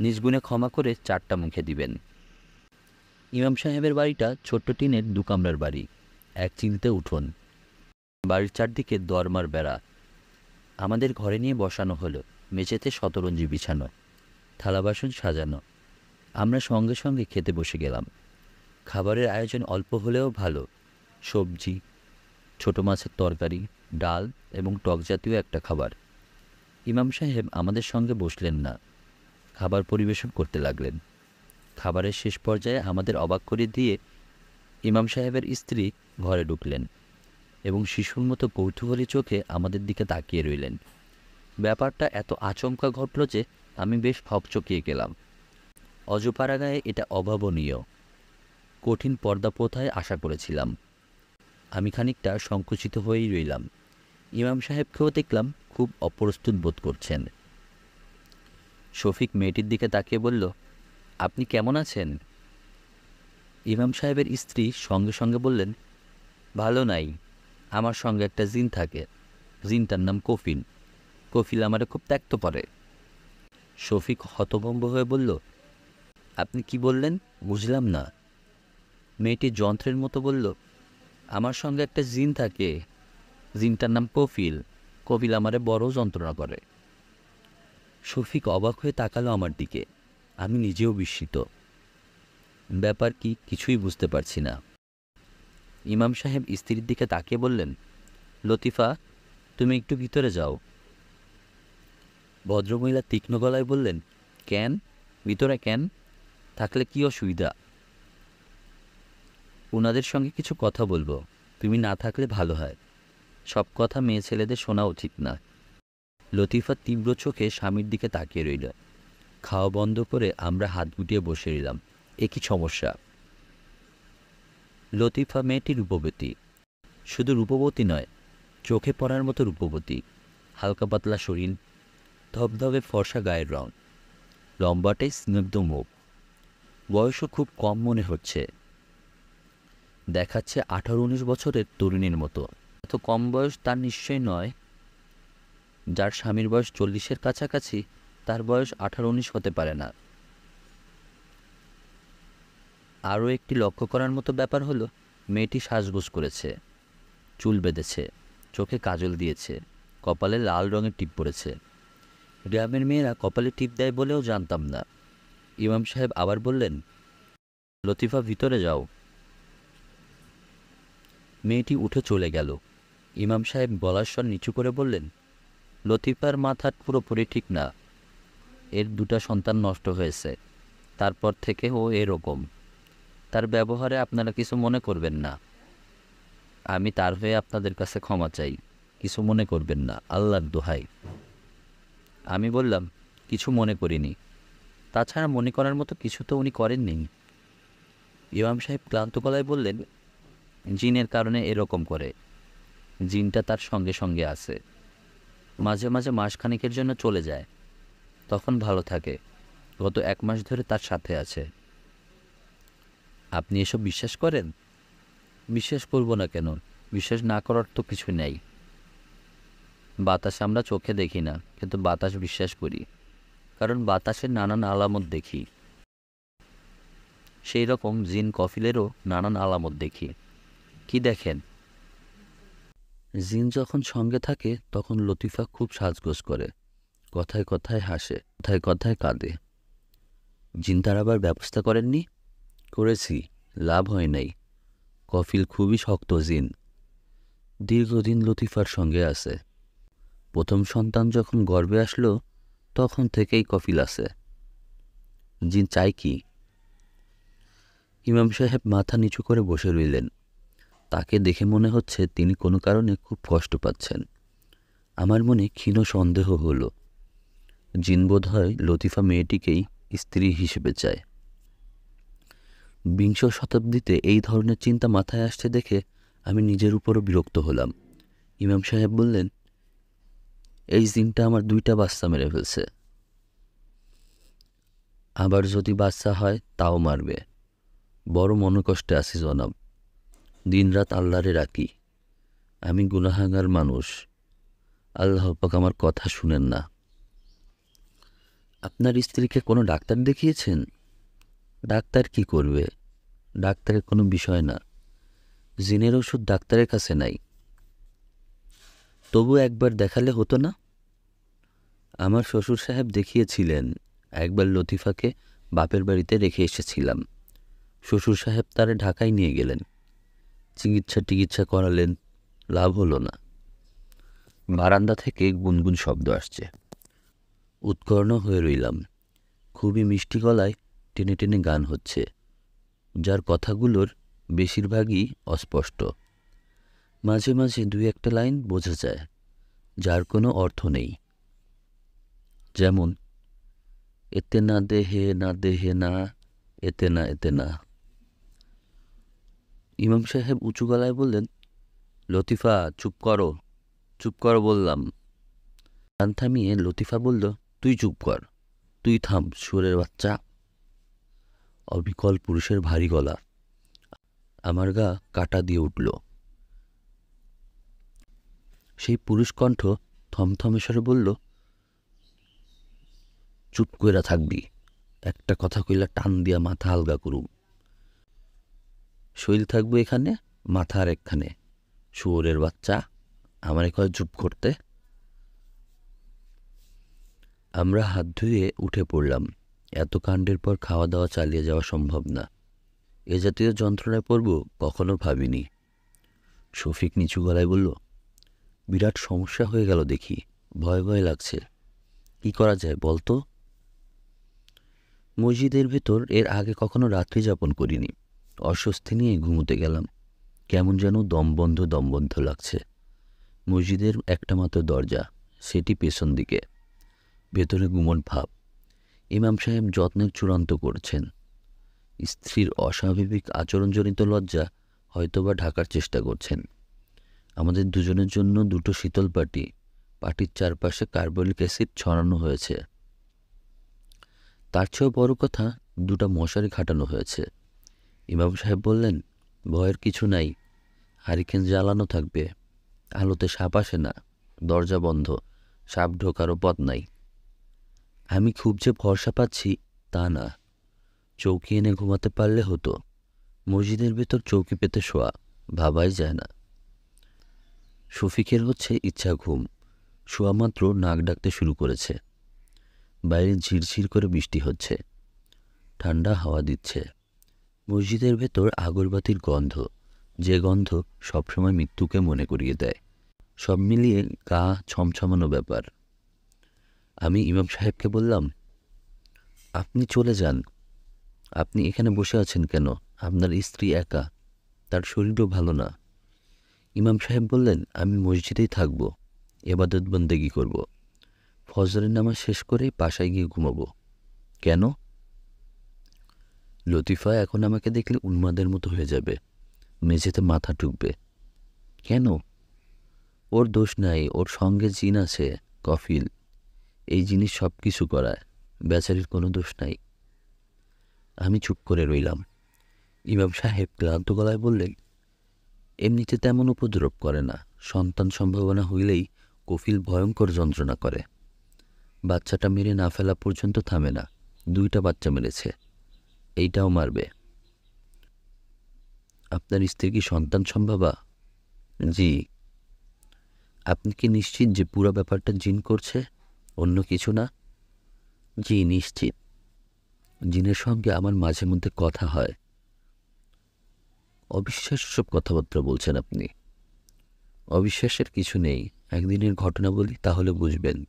নিজ গুণে ক্ষমা করে চারটা মুখে দিবেন। ইমাম সাহেবের বাড়িটা ছোট্ট টিনের দু কামরার বাড়ি। এক চিনতে উঠোন। বাড়ির চারদিকে দরমার বেড়া। আমাদের ঘরে নিয়ে বসানো হলো। মেঝেতে শতরঞ্জি বিছানো। থালা বাসন সাজানো। আমরা সঙ্গে সঙ্গে খেতে বসে গেলাম। খাবারের আয়োজন অল্প হলেও ভালো। সবজি ছোট মাছের তরকারি, ডাল এবং টক জাতীয় একটা খাবার। ইমাম সাহেব আমাদের সঙ্গে বসলেন না। খাবার পরিবেশন করতে লাগলেন। খাবারের শেষ পর্যায়ে আমাদের অবাক করে দিয়ে ইমাম সাহেবের স্ত্রী ঘরে ঢুকলেন এবং শিশুর মতো কৌতূহলী চোখে আমাদের দিকে তাকিয়ে রইলেন। ব্যাপারটা এত আচমকা ঘটল যে আমি বেশ হকচকিয়ে গেলাম। অজপাড়া গায়ে এটা অভাবনীয়। কঠিন পর্দা প্রথায় আশা করেছিলাম। আমি খানিকটা সংকুচিত হয়েই রইলাম। ইমাম সাহেবকেও দেখলাম খুব অপ্রস্তুত বোধ করছেন। শফিক মেয়েটির দিকে তাকিয়ে বলল, আপনি কেমন আছেন? ইমাম সাহেবের স্ত্রী সঙ্গে সঙ্গে বললেন, ভালো নাই। আমার সঙ্গে একটা জিন থাকে। জিনটার নাম কফিল কফিল আমারে খুব ত্যক্ত পড়ে শফিক হতভম্ব হয়ে বলল, আপনি কি বললেন? বুঝলাম না। মেয়েটি যন্ত্রের মতো বলল আমার সঙ্গে একটা জিন থাকে। জিনটার নাম কফিল। কপিল আমারে বড় যন্ত্রণা করে। শফিক অবাক হয়ে তাকালো আমার দিকে। আমি নিজেও বিস্মিত। ব্যাপার কি কিছুই বুঝতে পারছি না। ইমাম সাহেব স্ত্রীর দিকে তাকিয়ে বললেন, লতিফা, তুমি একটু ভিতরে যাও। ভদ্রমহিলা তীক্ষ্ণ গলায় বললেন, কেন? ভিতরে কেন? থাকলে কি অসুবিধা? ওনাদের সঙ্গে কিছু কথা বলব। তুমি না থাকলে ভালো হয়। সব কথা মেয়ে ছেলেদের শোনা উচিত না। লতিফা তীব্র চোখে স্বামীর দিকে তাকিয়ে রইল। খাওয়া বন্ধ করে আমরা হাত গুটিয়ে বসে রইলাম। এ কি সমস্যা? লতিফা মেয়েটি রূপবতী। শুধু রূপবতী নয়, চোখে পড়ার মতো রূপবতী। হালকা পাতলা শরীর, ধবধবে ফর্সা গায়ের রং। লম্বাটে স্নিগ্ধ মুখ। বয়সও খুব কম মনে হচ্ছে। দেখাচ্ছে আঠারো উনিশ বছরের তরুণীর মতো। এত কম বয়স তার নিশ্চয় নয়। যার স্বামীর বয়স চল্লিশের কাছাকাছি, তার বয়স আঠারো উনিশ হতে পারে না। আরও একটি লক্ষ্য করার মতো ব্যাপার হলো, মেয়েটি সাজগোজ করেছে। চুল বেঁধেছে, চোখে কাজল দিয়েছে, কপালে লাল রঙের টিপ পড়েছে। গ্রামের মেয়েরা কপালে টিপ দেয় বলেও জানতাম না। ইমাম সাহেব আবার বললেন, লতিফা ভিতরে যাও। মেয়েটি উঠে চলে গেল। ইমাম সাহেব গলার স্বর নিচু করে বললেন, লতিফার মাথা পুরোপুরি ঠিক না। এর দুটা সন্তান নষ্ট হয়েছে। তারপর থেকে ও এরকম। তার ব্যবহারে আপনারা কিছু মনে করবেন না। আমি তার হয়ে আপনাদের কাছে ক্ষমা চাই। কিছু মনে করবেন না। আল্লাহর দোহাই। আমি বললাম, কিছু মনে করিনি। তাছাড়া মনে করার মতো কিছু তো উনি করেননি। ইমাম সাহেব ক্লান্ত গলায় বললেন জিনের কারণে এরকম করে। জিনটা তার সঙ্গে সঙ্গে আছে। মাঝে মাঝে মাসখানেকের জন্য চলে যায়। তখন ভালো থাকে। গত এক মাস ধরে তার সাথে আছে। আপনি এসব বিশ্বাস করেন? বিশ্বাস করব না কেন? বিশ্বাস না করার তো কিছু নেই। বাতাস আমরা চোখে দেখি না, কিন্তু বাতাস বিশ্বাস করি। কারণ বাতাসের নানান আলামত দেখি। সেই রকম জিন কফিলেরও নানান আলামত দেখি। কি দেখেন? জিন যখন সঙ্গে থাকে, তখন লতিফা খুব সাজগোজ করে। কথায় কথায় হাসে, কথায় কথায় কাঁদে। জিন তার আবার ব্যবস্থা করেননি? করেছি, লাভ হয় নাই। কফিল খুবই শক্ত জিন। দীর্ঘদিন লতিফার সঙ্গে আছে। প্রথম সন্তান যখন গর্বে আসলো, তখন থেকেই কফিল আছে। জিন চাই কি? ইমাম সাহেব মাথা নিচু করে বসে রইলেন। তাকে দেখে মনে হচ্ছে তিনি কোনো কারণে খুব কষ্ট পাচ্ছেন। আমার মনে ক্ষীণ সন্দেহ হলো। জিন বোধ হয় লতিফা মেয়েটিকেই স্ত্রী হিসেবে চায়। বিংশ শতাব্দীতে এই ধরনের চিন্তা মাথায় আসছে দেখে আমি নিজের উপরও বিরক্ত হলাম। ইমাম সাহেব বললেন, এই জিনটা আমার দুইটা বাচ্চা মেরে ফেলছে। আবার যদি বাচ্চা হয়, তাও মারবে। বড় মনোকষ্টে আছি জনাব। দিনরাত আল্লাহরে রাখি। আমি গুনাহাঙ্গার মানুষ। আল্লাহ পাক আমার কথা শুনেন না। আপনার স্ত্রীকে কোনো ডাক্তার দেখিয়েছেন? ডাক্তার কি করবে? ডাক্তারের কোনো বিষয় না। জিনের ওষুধ ডাক্তারের কাছে নাই। তবু একবার দেখালে হতো না? আমার শ্বশুর সাহেব দেখিয়েছিলেন, একবার লতিফাকে বাপের বাড়িতে রেখে এসেছিলাম। শ্বশুর সাহেব তারে ঢাকায় নিয়ে গেলেন। চিকিৎসা টিকিৎসা করালেন, লাভ হলো না। বারান্দা থেকে গুনগুন শব্দ আসছে। উৎকর্ণ হয়ে রইলাম। খুবই মিষ্টি গলায় টেনে টেনে গান হচ্ছে, যার কথাগুলোর বেশিরভাগই অস্পষ্ট। মাঝে মাঝে দুই একটা লাইন বোঝা যায়, যার কোনো অর্থ নেই। যেমন, এতে না দেহে না দেহে না, এতে না এতে না। ইমাম সাহেব উঁচু গলায় বললেন, লতিফা, চুপ করো চুপ করো বললাম। গান থামিয়ে লতিফা বলল, তুই চুপ কর, তুই থাম সুরের বাচ্চা। অবিকল পুরুষের ভারী গলা, আমার গা কাটা দিয়ে উঠল। সেই পুরুষ কণ্ঠ থমথমে স্বরে বলল, চুপ কইরা থাকবি, একটা কথা কইলা টান দিয়া মাথা আলগা করুম। শৈল থাকব এখানে মাথা আর একখানে। শুয়োরের বাচ্চা, আমার কয় চুপ করতে। আমরা হাত ধুয়ে উঠে পড়লাম। এত কাণ্ডের পর খাওয়া দাওয়া চালিয়ে যাওয়া সম্ভব না। এ জাতীয় যন্ত্রণায় পড়ব কখনো ভাবিনি। শফিক নিচু গলায় বলল, বিরাট সমস্যা হয়ে গেল দেখি, ভয় ভয় লাগছে। কি করা যায় বলতো? মসজিদের ভেতর এর আগে কখনো রাত্রি যাপন করিনি। অস্বস্তি নিয়ে ঘুমোতে গেলাম। কেমন যেন দমবন্ধ দমবন্ধ লাগছে। মসজিদের একটা মাত্র দরজা, সেটি পেছন দিকে। ভেতরে গুমন ভাব। ইমাম সাহেব যত্নের চূড়ান্ত করছেন। স্ত্রীর অস্বাভাবিক আচরণজনিত লজ্জা হয়তোবা ঢাকার চেষ্টা করছেন। আমাদের দুজনের জন্য দুটো শীতল পাটি পাটির চারপাশে কার্বলিক অ্যাসিড ছড়ানো হয়েছে। তার চেয়েও বড় কথা, দুটো মশারি খাটানো হয়েছে। ইমাম সাহেব বললেন, ভয়ের কিছু নাই, হারিকেন জ্বালানো থাকবে, আলোতে সাপ আসে না, দরজা বন্ধ, সাপ ঢোকারও পথ নাই। আমি খুব যে ভরসা পাচ্ছি তা না, চৌকি এনে ঘুমাতে পারলে হতো, মসজিদের ভেতর চৌকি পেতে শোয়া ভাবাই যায় না। শফিকের হচ্ছে ইচ্ছা ঘুম, শোয়া মাত্র নাক ডাকতে শুরু করেছে, বাইরে ঝিরঝির করে বৃষ্টি হচ্ছে, ঠান্ডা হাওয়া দিচ্ছে। মসজিদের ভেতর আগরবাতির গন্ধ, যে গন্ধ সবসময় মৃত্যুকে মনে করিয়ে দেয়। সব মিলিয়ে গা ছমছমানো ব্যাপার। আমি ইমাম সাহেবকে বললাম, আপনি চলে যান। আপনি এখানে বসে আছেন কেন? আপনার স্ত্রী একা, তার শরীরও ভালো না। ইমাম সাহেব বললেন, আমি মসজিদেই থাকব এবাদত বন্দেগি করব। ফজরের নামাজ শেষ করে বাসায় গিয়ে ঘুমাবো। কেন? লতিফা এখন আমাকে দেখলে উন্মাদের মতো হয়ে যাবে। মেঝেতে মাথা ঠুকবে। কেন? ওর দোষ নাই, ওর সঙ্গে জিন আছে, কফিল। এই জিনিস সব কিছু করায়, বেচারির কোনো দোষ নাই। আমি চুপ করে রইলাম। ইমাম সাহেব ক্লান্ত গলায় বললেন, এমনিতে তেমন উপদ্রব করে না। সন্তান সম্ভাবনা হইলেই কফিল ভয়ঙ্কর যন্ত্রণা করে। বাচ্চাটা মেরে না ফেলা পর্যন্ত থামে না। দুইটা বাচ্চা মেরেছে। এইটাও মারবে। আপনার স্ত্রী কি সন্তান সম্ভাবা? জি। আপনি কি নিশ্চিত যে পুরো ব্যাপারটা জিন করছে? অন্য কিছু না? জি, নিশ্চিত। জিনের সঙ্গে আমার মাঝে মধ্যে কথা হয়। অবিশ্বাস্য সব কথাবার্তা বলছেন আপনি। অবিশ্বাসের কিছু নেই। একদিনের ঘটনা বলি, তাহলে বুঝবেন।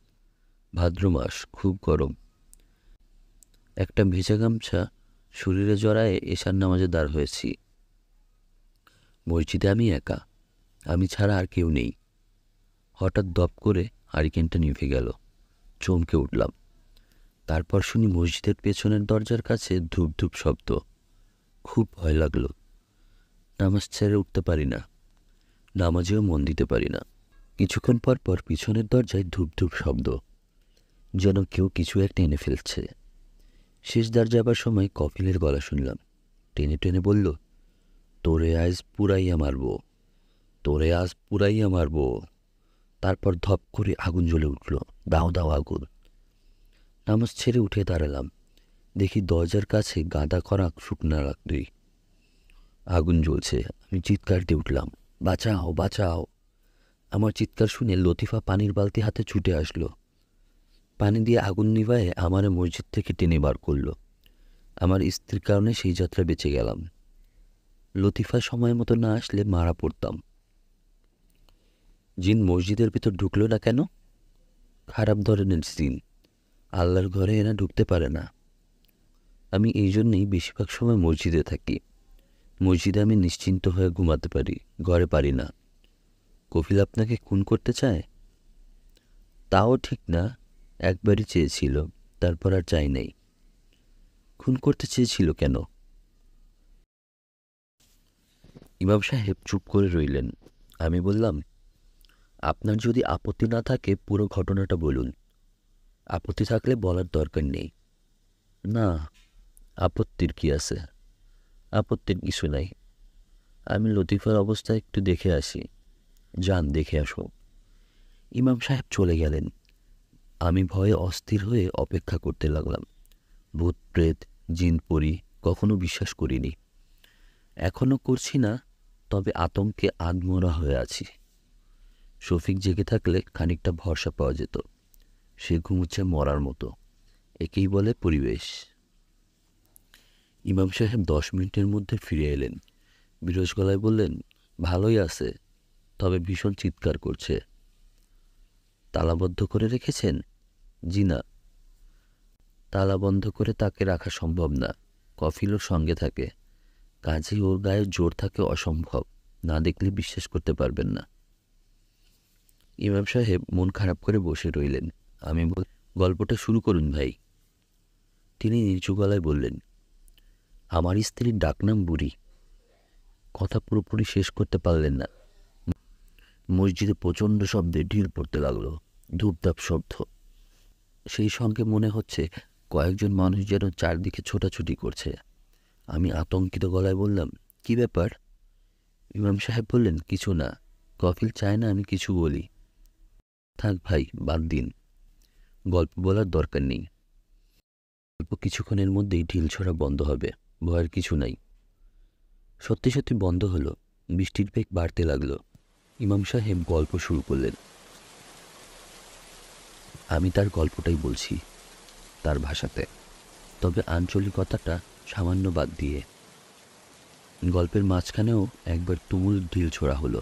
ভাদ্র মাস খুব গরম। একটা ভেজা গামছা শরীরে জড়ায়ে এশার নামাজে দাঁড় হয়েছি। মসজিদে আমি একা, আমি ছাড়া আর কেউ নেই। হঠাৎ দপ করে হারিকেনটা নিভে গেল, চমকে উঠলাম। তারপর শুনি মসজিদের পেছনের দরজার কাছে ধূপ ধূপ শব্দ। খুব ভয় লাগল। নামাজ ছেড়ে উঠতে পারি না, নামাজেও মন দিতে পারি না। কিছুক্ষণ পর পর পিছনের দরজায় ধূপ ধূপ শব্দ, যেন কেউ কিছু একটা এনে ফেলছে। শেষ দ্বার যাবার সময় কফিলের গলা শুনলাম। টেনে টেনে বলল, তোরে আজ পুরাইয়া মারব, তোরে আজ পুরাইয়া মারব। তারপর ধপ করে আগুন জ্বলে উঠল, দাও দাও আগুন। নামাজ ছেড়ে উঠে দাঁড়ালাম। দেখি দরজার কাছে গাঁদা করা শুকনা লাকড়ি। আগুন জ্বলছে, আমি চিৎকার দিয়ে উঠলাম, বাঁচাও বাঁচাও। আমার চিৎকার শুনে লতিফা পানির বালতি হাতে ছুটে আসলো। পানি দিয়ে আগুন নিভায়ে আমার মসজিদ থেকে টেনে বার করল। আমার স্ত্রীর কারণে সেই যাত্রা বেঁচে গেলাম। লতিফা সময় মতো না আসলে মারা পড়তাম। জিন মসজিদের ভিতর ঢুকলো না কেন? খারাপ ধরনের জিন। আল্লাহর ঘরে এরা ঢুকতে পারে না। আমি এই জন্যেই বেশিরভাগ সময় মসজিদে থাকি। মসজিদে আমি নিশ্চিন্ত হয়ে ঘুমাতে পারি, ঘরে পারি না। কফিল আপনাকে খুন করতে চায়? তাও ঠিক না। একবারই চেয়েছিল, তারপর আর চাই নাই। খুন করতে চেয়েছিল কেন? ইমাম সাহেব চুপ করে রইলেন। আমি বললাম, আপনার যদি আপত্তি না থাকে, পুরো ঘটনাটা বলুন। আপত্তি থাকলে বলার দরকার নেই। না, আপত্তির কি আছে? আপত্তির কিছু নাই। আমি লতিফার অবস্থা একটু দেখে আসি। যান, দেখে আসো ইমাম সাহেব চলে গেলেন। আমি ভয়ে অস্থির হয়ে অপেক্ষা করতে লাগলাম। ভূত, প্রেত, জিন, পরি কখনো বিশ্বাস করিনি। এখনও করছি না, তবে আতঙ্কে আধমরা হয়ে আছি। শফিক জেগে থাকলে খানিকটা ভরসা পাওয়া যেত। সে ঘুমুচ্ছে মরার মতো। একেই বলে পরিবেশ। ইমাম সাহেব দশ মিনিটের মধ্যে ফিরে এলেন। বিরস গলায় বললেন, ভালোই আছে, তবে ভীষণ চিৎকার করছে। তালাবদ্ধ করে রেখেছেন? জি না তালা বন্ধ করে তাকে রাখা সম্ভব না। কফিল ওর সঙ্গে থাকে। কাজেই ওর গায়ে জোর থাকে অসম্ভব। না দেখলে বিশ্বাস করতে পারবেন না। ইমাম সাহেব মন খারাপ করে বসে রইলেন। আমি বল গল্পটা শুরু করুন ভাই। তিনি নিচু গলায় বললেন, আমার স্ত্রীর ডাকনাম বুড়ি। কথা পুরোপুরি শেষ করতে পারলেন না। মসজিদে প্রচণ্ড শব্দে ঢিল পড়তে লাগল। ধূপধাপ শব্দ। সেই সঙ্গে মনে হচ্ছে কয়েকজন মানুষ যেন চারদিকে ছোটাছুটি করছে। আমি আতঙ্কিত গলায় বললাম, কি ব্যাপার? ইমাম সাহেব বললেন, কিছু না, কফিল চায় না, আমি কিছু বলি। থাক ভাই, বাদ দিন। গল্প বলার দরকার নেই। গল্প কিছুক্ষণের মধ্যেই ঢিল ছড়া বন্ধ হবে, ভয়ের কিছু নাই। সত্যি সত্যি বন্ধ হলো, বৃষ্টির বেগ বাড়তে লাগল। ইমাম সাহেব গল্প শুরু করলেন। আমি তার গল্পটাই বলছি, তার ভাষাতে। তবে আঞ্চলিকতাটা সামান্য বাদ দিয়ে। গল্পের মাঝখানেও একবার তুমুল ঢিল ছোড়া হলো।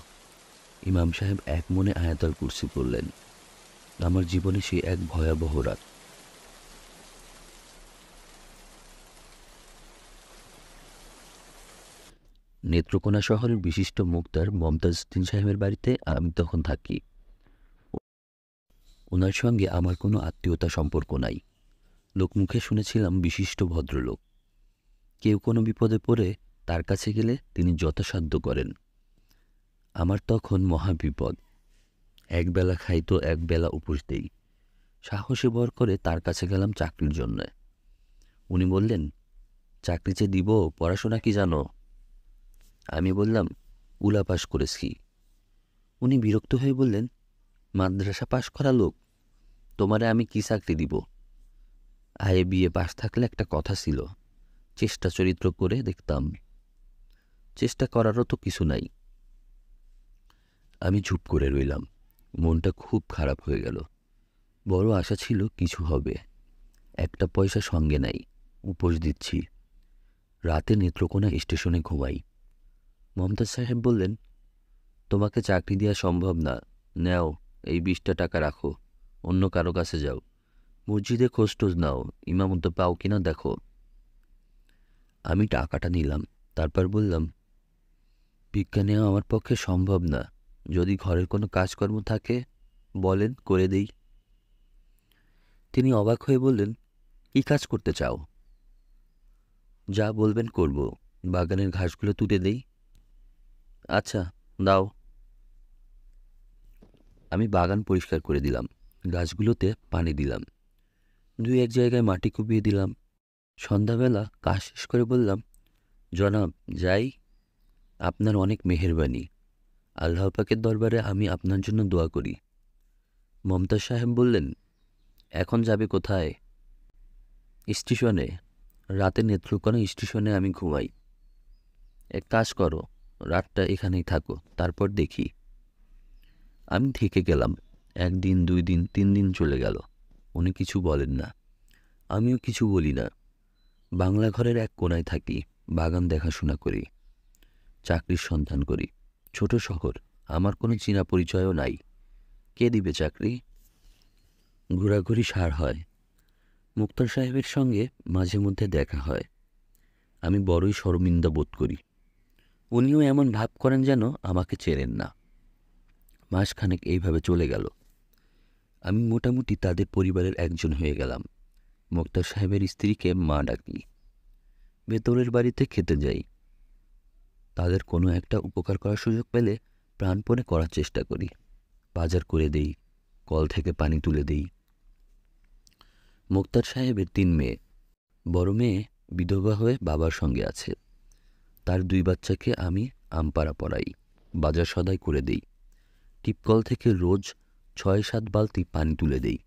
ইমাম সাহেব এক মনে আয়াতাল কুর্সি করলেন আমার জীবনে সে এক ভয়াবহ রাত। নেত্রকোনা শহরের বিশিষ্ট মুক্তার মমতাজ উদ্দিন সাহেবের বাড়িতে আমি তখন থাকি। ওনার সঙ্গে আমার কোনো আত্মীয়তা সম্পর্ক নাই। লোকমুখে শুনেছিলাম বিশিষ্ট ভদ্রলোক। কেউ কোনো বিপদে পড়ে তার কাছে গেলে তিনি যথাসাধ্য করেন। আমার তখন মহা বিপদ। একবেলা তো একবেলা উপোস দেই। সাহসে ভর করে তার কাছে গেলাম চাকরির জন্য। উনি বললেন, চাকরি যে দিব, পড়াশোনা কি জানো? আমি বললাম উলা পাশ করেছি। উনি বিরক্ত হয়ে বললেন মাদ্রাসা পাশ করা লোক, তোমারে আমি কি চাকরি দিব? আয়ে বিয়ে পাশ থাকলে একটা কথা ছিল, চেষ্টা চরিত্র করে দেখতাম। চেষ্টা করারও তো কিছু নাই। আমি চুপ করে রইলাম, মনটা খুব খারাপ হয়ে গেল। বড় আশা ছিল কিছু হবে, একটা পয়সা সঙ্গে নাই, উপোস দিচ্ছি। রাতে নেত্রকোনা স্টেশনে ঘুমাই। মমতাজ সাহেব বললেন, তোমাকে চাকরি দেওয়া সম্ভব না, নেও। এই বিশটা টাকা রাখো, অন্য কারও কাছে যাও। মসজিদে খোঁজটোজ নাও, ইমামত পাও কিনা দেখো। আমি টাকাটা নিলাম, তারপর বললাম, ভিক্ষা নেওয়া আমার পক্ষে সম্ভব না। যদি ঘরের কোনো কাজকর্ম থাকে, বলেন, করে দেই। তিনি অবাক হয়ে বললেন, কী কাজ করতে চাও? যা বলবেন করব, বাগানের ঘাসগুলো তুলে দেই। আচ্ছা দাও। আমি বাগান পরিষ্কার করে দিলাম, গাছগুলোতে পানি দিলাম, দুই এক জায়গায় মাটি কুপিয়ে দিলাম। সন্ধ্যাবেলা কাজ শেষ করে বললাম, জনাব, যাই, আপনার অনেক মেহেরবানি। আল্লাহ পাকের দরবারে আমি আপনার জন্য দোয়া করি। মমতাজ সাহেব বললেন, এখন যাবে কোথায়? স্টেশনে। রাতে নেত্রকোনা স্টেশনে আমি ঘুমাই। এক কাজ করো, রাতটা এখানেই থাকো, তারপর দেখি। আমি থেকে গেলাম। একদিন দুই দিন তিন দিন চলে গেল। উনি কিছু বলেন না। আমিও কিছু বলি না। বাংলা ঘরের এক কোনায় থাকি, বাগান দেখাশোনা করি, চাকরির সন্ধান করি। ছোট শহর, আমার কোনো চীনা পরিচয়ও নাই। কে দিবে চাকরি? ঘোরাঘুরি সার হয়। মুক্তার সাহেবের সঙ্গে মাঝে মধ্যে দেখা হয়। আমি বড়ই শরমিন্দা বোধ করি। উনিও এমন ভাব করেন যেন আমাকে চেনেন না। মাসখানেক এইভাবে চলে গেল। আমি মোটামুটি তাদের পরিবারের একজন হয়ে গেলাম। মোক্তার সাহেবের স্ত্রীকে মা ডাকি। ভেতরের বাড়িতে খেতে যাই। তাদের কোনো একটা উপকার করার সুযোগ পেলে প্রাণপণে করার চেষ্টা করি। বাজার করে দেই, কল থেকে পানি তুলে দেই। মোক্তার সাহেবের তিন মেয়ে। বড় মেয়ে বিধবা হয়ে বাবার সঙ্গে আছে। তার দুই বাচ্চাকে আমি আমপাড়া পড়াই। বাজার সদাই করে দেই। টিপকল থেকে রোজ ছয় সাত বালতি পানি তুলে দেই।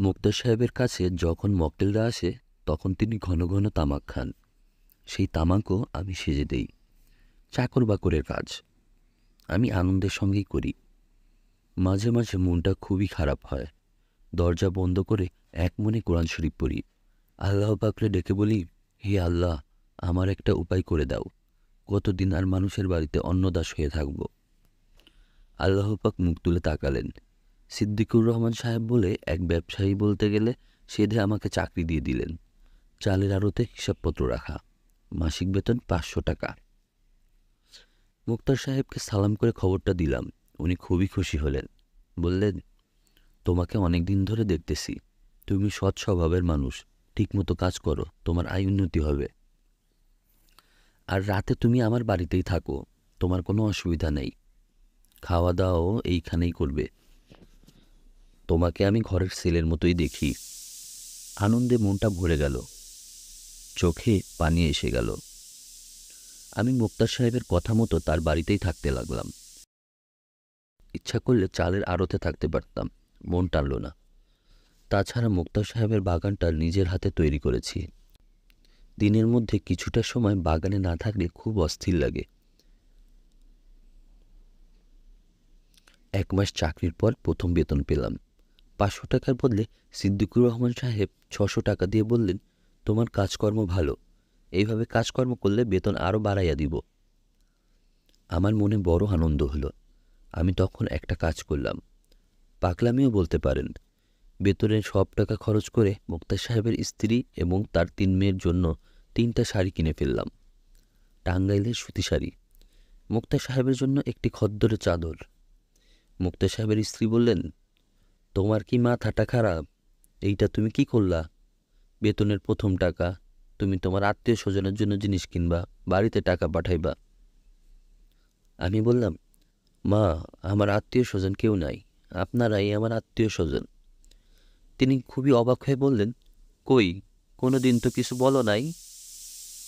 মুক্তার সাহেবের কাছে যখন মক্কেলরা আসে, তখন তিনি ঘন ঘন তামাক খান। সেই তামাকও আমি সেজে দেই। চাকর বাকরের কাজ। আমি আনন্দের সঙ্গেই করি। মাঝে মাঝে মনটা খুবই খারাপ হয়। দরজা বন্ধ করে এক মনে কোরআন শরীফ পড়ি। আল্লাহ পাকরে ডেকে বলি, হে আল্লাহ, আমার একটা উপায় করে দাও। কতদিন আর মানুষের বাড়িতে অন্নদাস হয়ে থাকব? আল্লাহ পাক মুখ তুলে তাকালেন। সিদ্দিকুর রহমান সাহেব বলে, এক ব্যবসায়ী বলতে গেলে সেধে আমাকে চাকরি দিয়ে দিলেন। চালের আড়তে হিসাবপত্র রাখা। মাসিক বেতন পাঁচশো টাকা। মুক্তার সাহেবকে সালাম করে খবরটা দিলাম। উনি খুবই খুশি হলেন। বললেন, তোমাকে অনেক দিন ধরে দেখতেছি। তুমি সৎ স্বভাবের মানুষ। ঠিকমতো কাজ করো। তোমার আয় উন্নতি হবে। আর রাতে তুমি আমার বাড়িতেই থাকো। তোমার কোনো অসুবিধা নেই। খাওয়া দাওয়াও এইখানেই করবে। তোমাকে আমি ঘরের ছেলের মতোই দেখি। আনন্দে মনটা ভরে গেল। চোখে পানি এসে গেল। আমি মুক্তার সাহেবের কথা মতো তার বাড়িতেই থাকতে লাগলাম। ইচ্ছা করলে চালের আড়তে থাকতে পারতাম, মন টানল না। তাছাড়া মুক্তার সাহেবের বাগানটা নিজের হাতে তৈরি করেছি। দিনের মধ্যে কিছুটা সময় বাগানে না থাকলে খুব অস্থির লাগে। এক মাস চাকরির পর প্রথম বেতন পেলাম। পাঁচশো টাকার বদলে সিদ্দিকুর রহমান সাহেব ছশো টাকা দিয়ে বললেন, তোমার কাজকর্ম ভালো। এইভাবে কাজকর্ম করলে বেতন আরও বাড়াইয়া দিব। আমার মনে বড় আনন্দ হলো। আমি তখন একটা কাজ করলাম। পাকলামিও বলতে পারেন। বেতনের সব টাকা খরচ করে মুক্তার সাহেবের স্ত্রী এবং তার তিন মেয়ের জন্য তিনটা শাড়ি কিনে ফেললাম। টাঙ্গাইলের সুতি শাড়ি। মুক্তা সাহেবের জন্য একটি খদ্দরের চাদর। মুক্তা সাহেবের স্ত্রী বললেন, তোমার কি মাথাটা খারাপ? এইটা তুমি কি করলা? বেতনের প্রথম টাকা, তুমি তোমার আত্মীয় স্বজনের জন্য জিনিস কিনবা, বাড়িতে টাকা পাঠাইবা। আমি বললাম, মা, আমার আত্মীয় স্বজন কেউ নাই, আপনারাই আমার আত্মীয় স্বজন তিনি খুবই অবাক হয়ে বললেন, কই কোনো দিন তো কিছু বলো নাই?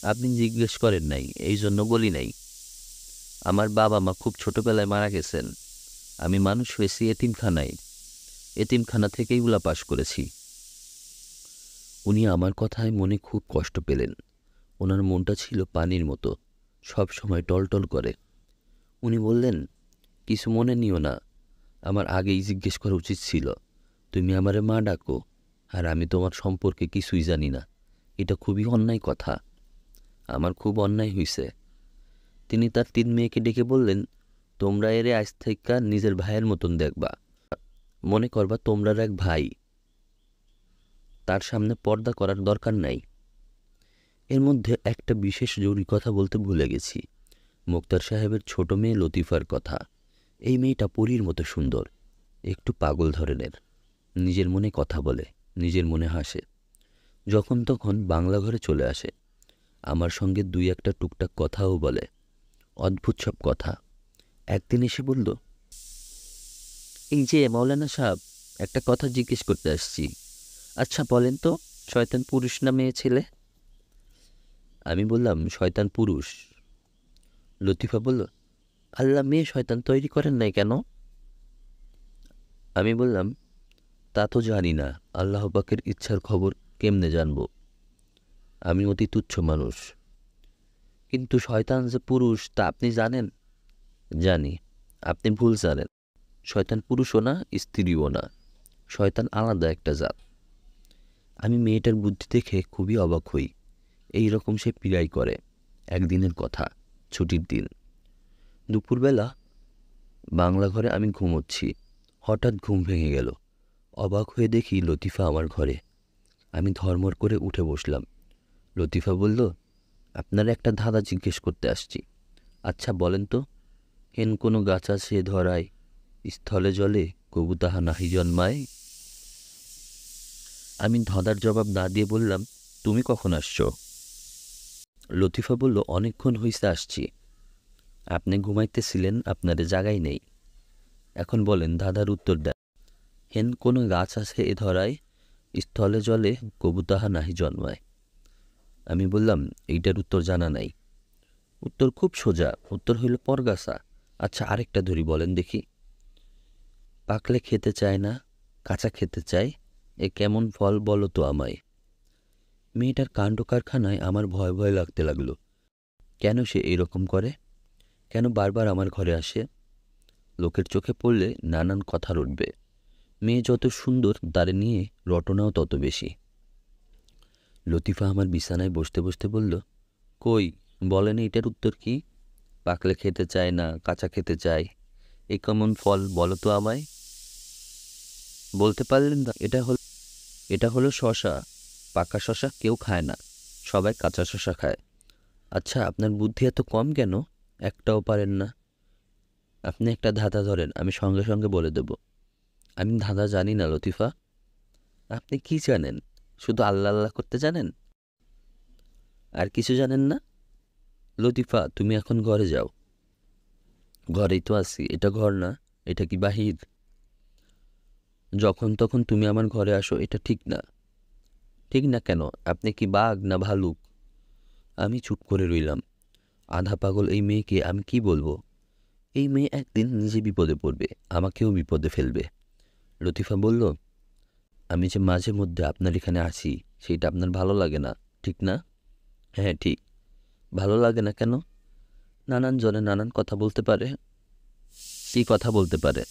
আপনি জিজ্ঞেস করেন নাই এই জন্য বলি নাই। আমার বাবা মা খুব ছোটবেলায় মারা গেছেন। আমি মানুষ হয়েছি এতিমখানায়। এতিমখানা থেকেই উলা পাশ করেছি। উনি আমার কথায় মনে খুব কষ্ট পেলেন। ওনার মনটা ছিল পানির মতো, সব সময় টলটল করে। উনি বললেন, কিছু মনে নিও না, আমার আগেই জিজ্ঞেস করা উচিত ছিল, তুমি আমারে মা ডাকো, আর আমি তোমার সম্পর্কে কিছুই জানি না। এটা খুবই অন্যায় কথা। আমার খুব অন্যায় হইছে। তিনি তার তিন মেয়েকে ডেকে বললেন তোমরা এরে আজ থেকে নিজের ভাইয়ের মতন দেখবা। মনে করবা তোমরার এক ভাই। তার সামনে পর্দা করার দরকার নাই। এর মধ্যে একটা বিশেষ জরুরি কথা বলতে ভুলে গেছি। মুক্তার সাহেবের ছোট মেয়ে লতিফার কথা। এই মেয়েটা পরীর মতো সুন্দর। একটু পাগল ধরনের। নিজের মনে কথা বলে, নিজের মনে হাসে। যখন তখন বাংলা ঘরে চলে আসে। আমার সঙ্গে দুই একটা টুকটাক কথাও বলে। অদ্ভুত সব কথা। একদিন এসে বলল, এই যে মৌলানা সাহেব, একটা কথা জিজ্ঞেস করতে আসছি। আচ্ছা বলেন তো, শয়তান পুরুষ না মেয়ে ছেলে? আমি বললাম, শয়তান পুরুষ। লতিফা বলল, আল্লাহ মেয়ে শয়তান তৈরি করেন নাই কেন? আমি বললাম, তা তো জানি না, আল্লাহ পাকের ইচ্ছার খবর কেমনে জানব? আমি অতি তুচ্ছ মানুষ। কিন্তু শয়তান যে পুরুষ, তা আপনি জানেন? জানি, আপনি ভুল জানেন। শয়তান পুরুষও না, স্ত্রীও না। শয়তান আলাদা একটা জাত। আমি মেয়েটার বুদ্ধি দেখে খুবই অবাক হই। এই রকম সে পীড়াই করে। একদিনের কথা, ছুটির দিন। দুপুরবেলা বাংলা ঘরে আমি ঘুমোচ্ছি। হঠাৎ ঘুম ভেঙে গেল। অবাক হয়ে দেখি লতিফা আমার ঘরে। আমি ধর্মর করে উঠে বসলাম। লতিফা বলল, আপনার একটা ধাঁধা জিজ্ঞেস করতে আসছি। আচ্ছা বলেন তো। হেন কোনো গাছ আছে ধরায়? স্থলে জলে কবু তাহা নাহি জন্মায়? আমি ধাঁধার জবাব না দিয়ে বললাম, তুমি কখন আসছো? লতিফা বলল, অনেকক্ষণ হইতে আসছি। আপনি ঘুমাইতেছিলেন আপনারে জাগাই নেই। এখন বলেন, ধাঁধার উত্তর দেন। হেন কোনো গাছ আছে এ ধরায়? স্থলে জলে কবু তাহা নাহি জন্মায়। আমি বললাম, এইটার উত্তর জানা নাই। উত্তর খুব সোজা, উত্তর হইল পরগাছা। আচ্ছা আরেকটা ধরি বলেন দেখি। পাকলে খেতে চায় না, কাঁচা খেতে চায়, এ কেমন ফল বলো তো আমায়। মেয়েটার কাণ্ড কারখানায় আমার ভয় ভয় লাগতে লাগল। কেন সে এরকম করে? কেন বারবার আমার ঘরে আসে? লোকের চোখে পড়লে নানান কথা রটবে। মেয়ে যত সুন্দর, তারে নিয়ে রটনাও তত বেশি। লতিফা আমার বিছানায় বসতে বসতে বলল, কই, বলেন এটার উত্তর কি? পাকলে খেতে চায় না, কাঁচা খেতে চায়। এ কেমন ফল বলো তো আমায়। বলতে পারলেন না, এটা হল, এটা হলো শশা। পাকা শশা কেউ খায় না, সবাই কাঁচা শশা খায়। আচ্ছা আপনার বুদ্ধি এত কম কেন? একটাও পারেন না। আপনি একটা ধাঁধা ধরেন, আমি সঙ্গে সঙ্গে বলে দেব। আমি ধাঁধা জানি না, লতিফা। আপনি কি জানেন? শুধু আল্লাহ আল্লাহ করতে জানেন? আর কিছু জানেন না? লতিফা, তুমি এখন ঘরে যাও। ঘরেই তো আছি, এটা ঘর না, এটা কি বাহির? যখন তখন তুমি আমার ঘরে আসো, এটা ঠিক না। ঠিক না কেন, আপনি কি বাঘ না ভালুক? আমি চুপ করে রইলাম। আধা পাগল এই মেয়েকে আমি কি বলব? এই মেয়ে একদিন নিজে বিপদে পড়বে, আমাকেও বিপদে ফেলবে। লতিফা বলল, আমি যে মাঝে মধ্যে আপনার এখানে আসি, সেটা আপনার ভালো লাগে না, ঠিক না? হ্যাঁ ঠিক। ভালো লাগে না কেন? নানান জনে নানান কথা বলতে পারে। কী কথা বলতে পারে?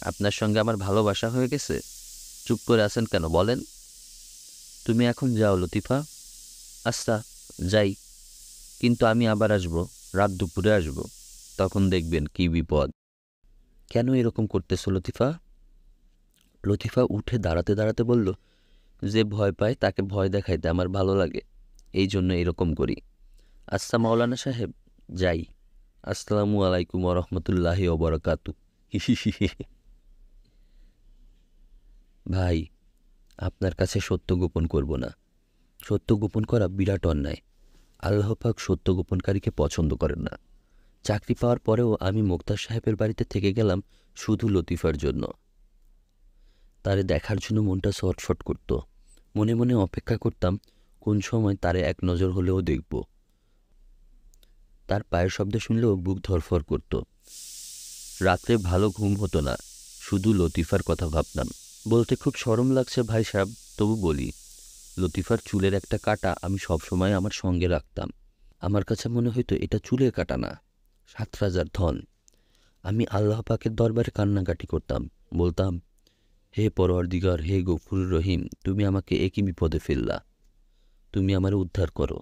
আপনার সঙ্গে আমার ভালোবাসা হয়ে গেছে। চুপ করে আছেন কেন বলেন। তুমি এখন যাও লতিফা। আচ্ছা যাই। কিন্তু আমি আবার আসব, রাত দুপুরে আসব। তখন দেখবেন কি বিপদ। কেন এরকম করতেছো লতিফা? লতিফা উঠে দাঁড়াতে দাঁড়াতে বলল, যে ভয় পায় তাকে ভয় দেখাইতে আমার ভালো লাগে। এই জন্য এরকম করি। আচ্ছা মাওলানা সাহেব। যাই, আসসালামু আলাইকুম রহমতুল্লাহি ওবরাকাতু ভাই, আপনার কাছে সত্য গোপন করব না। সত্য গোপন করা বিরাট অন্যায়। আল্লাহ পাক সত্য গোপনকারীকে পছন্দ করেন না। চাকরি পাওয়ার পরেও আমি মোক্তার সাহেবের বাড়িতে থেকে গেলাম শুধু লতিফার জন্য। তারে দেখার জন্য মনটা শটফট করত। মনে মনে অপেক্ষা করতাম, কোন সময় তারে এক নজর হলেও দেখব। তার পায়ের শব্দ শুনলেও বুক ধরফর করত। রাত্রে ভালো ঘুম হতো না, শুধু লতিফার কথা ভাবতাম। বলতে খুব সরম লাগছে ভাই সাহেব, তবু বলি, লতিফার চুলের একটা কাটা আমি সবসময় আমার সঙ্গে রাখতাম। আমার কাছে মনে হইতো এটা চুলের কাটা না, সাত রাজার ধন। আমি আল্লাহ পাকের দরবারে কান্নাকাটি করতাম, বলতাম, হে পরওয়ারদিগার, হে গফুর রহিম, তুমি আমাকে একই বিপদে ফেললা। তুমি আমার উদ্ধার করো।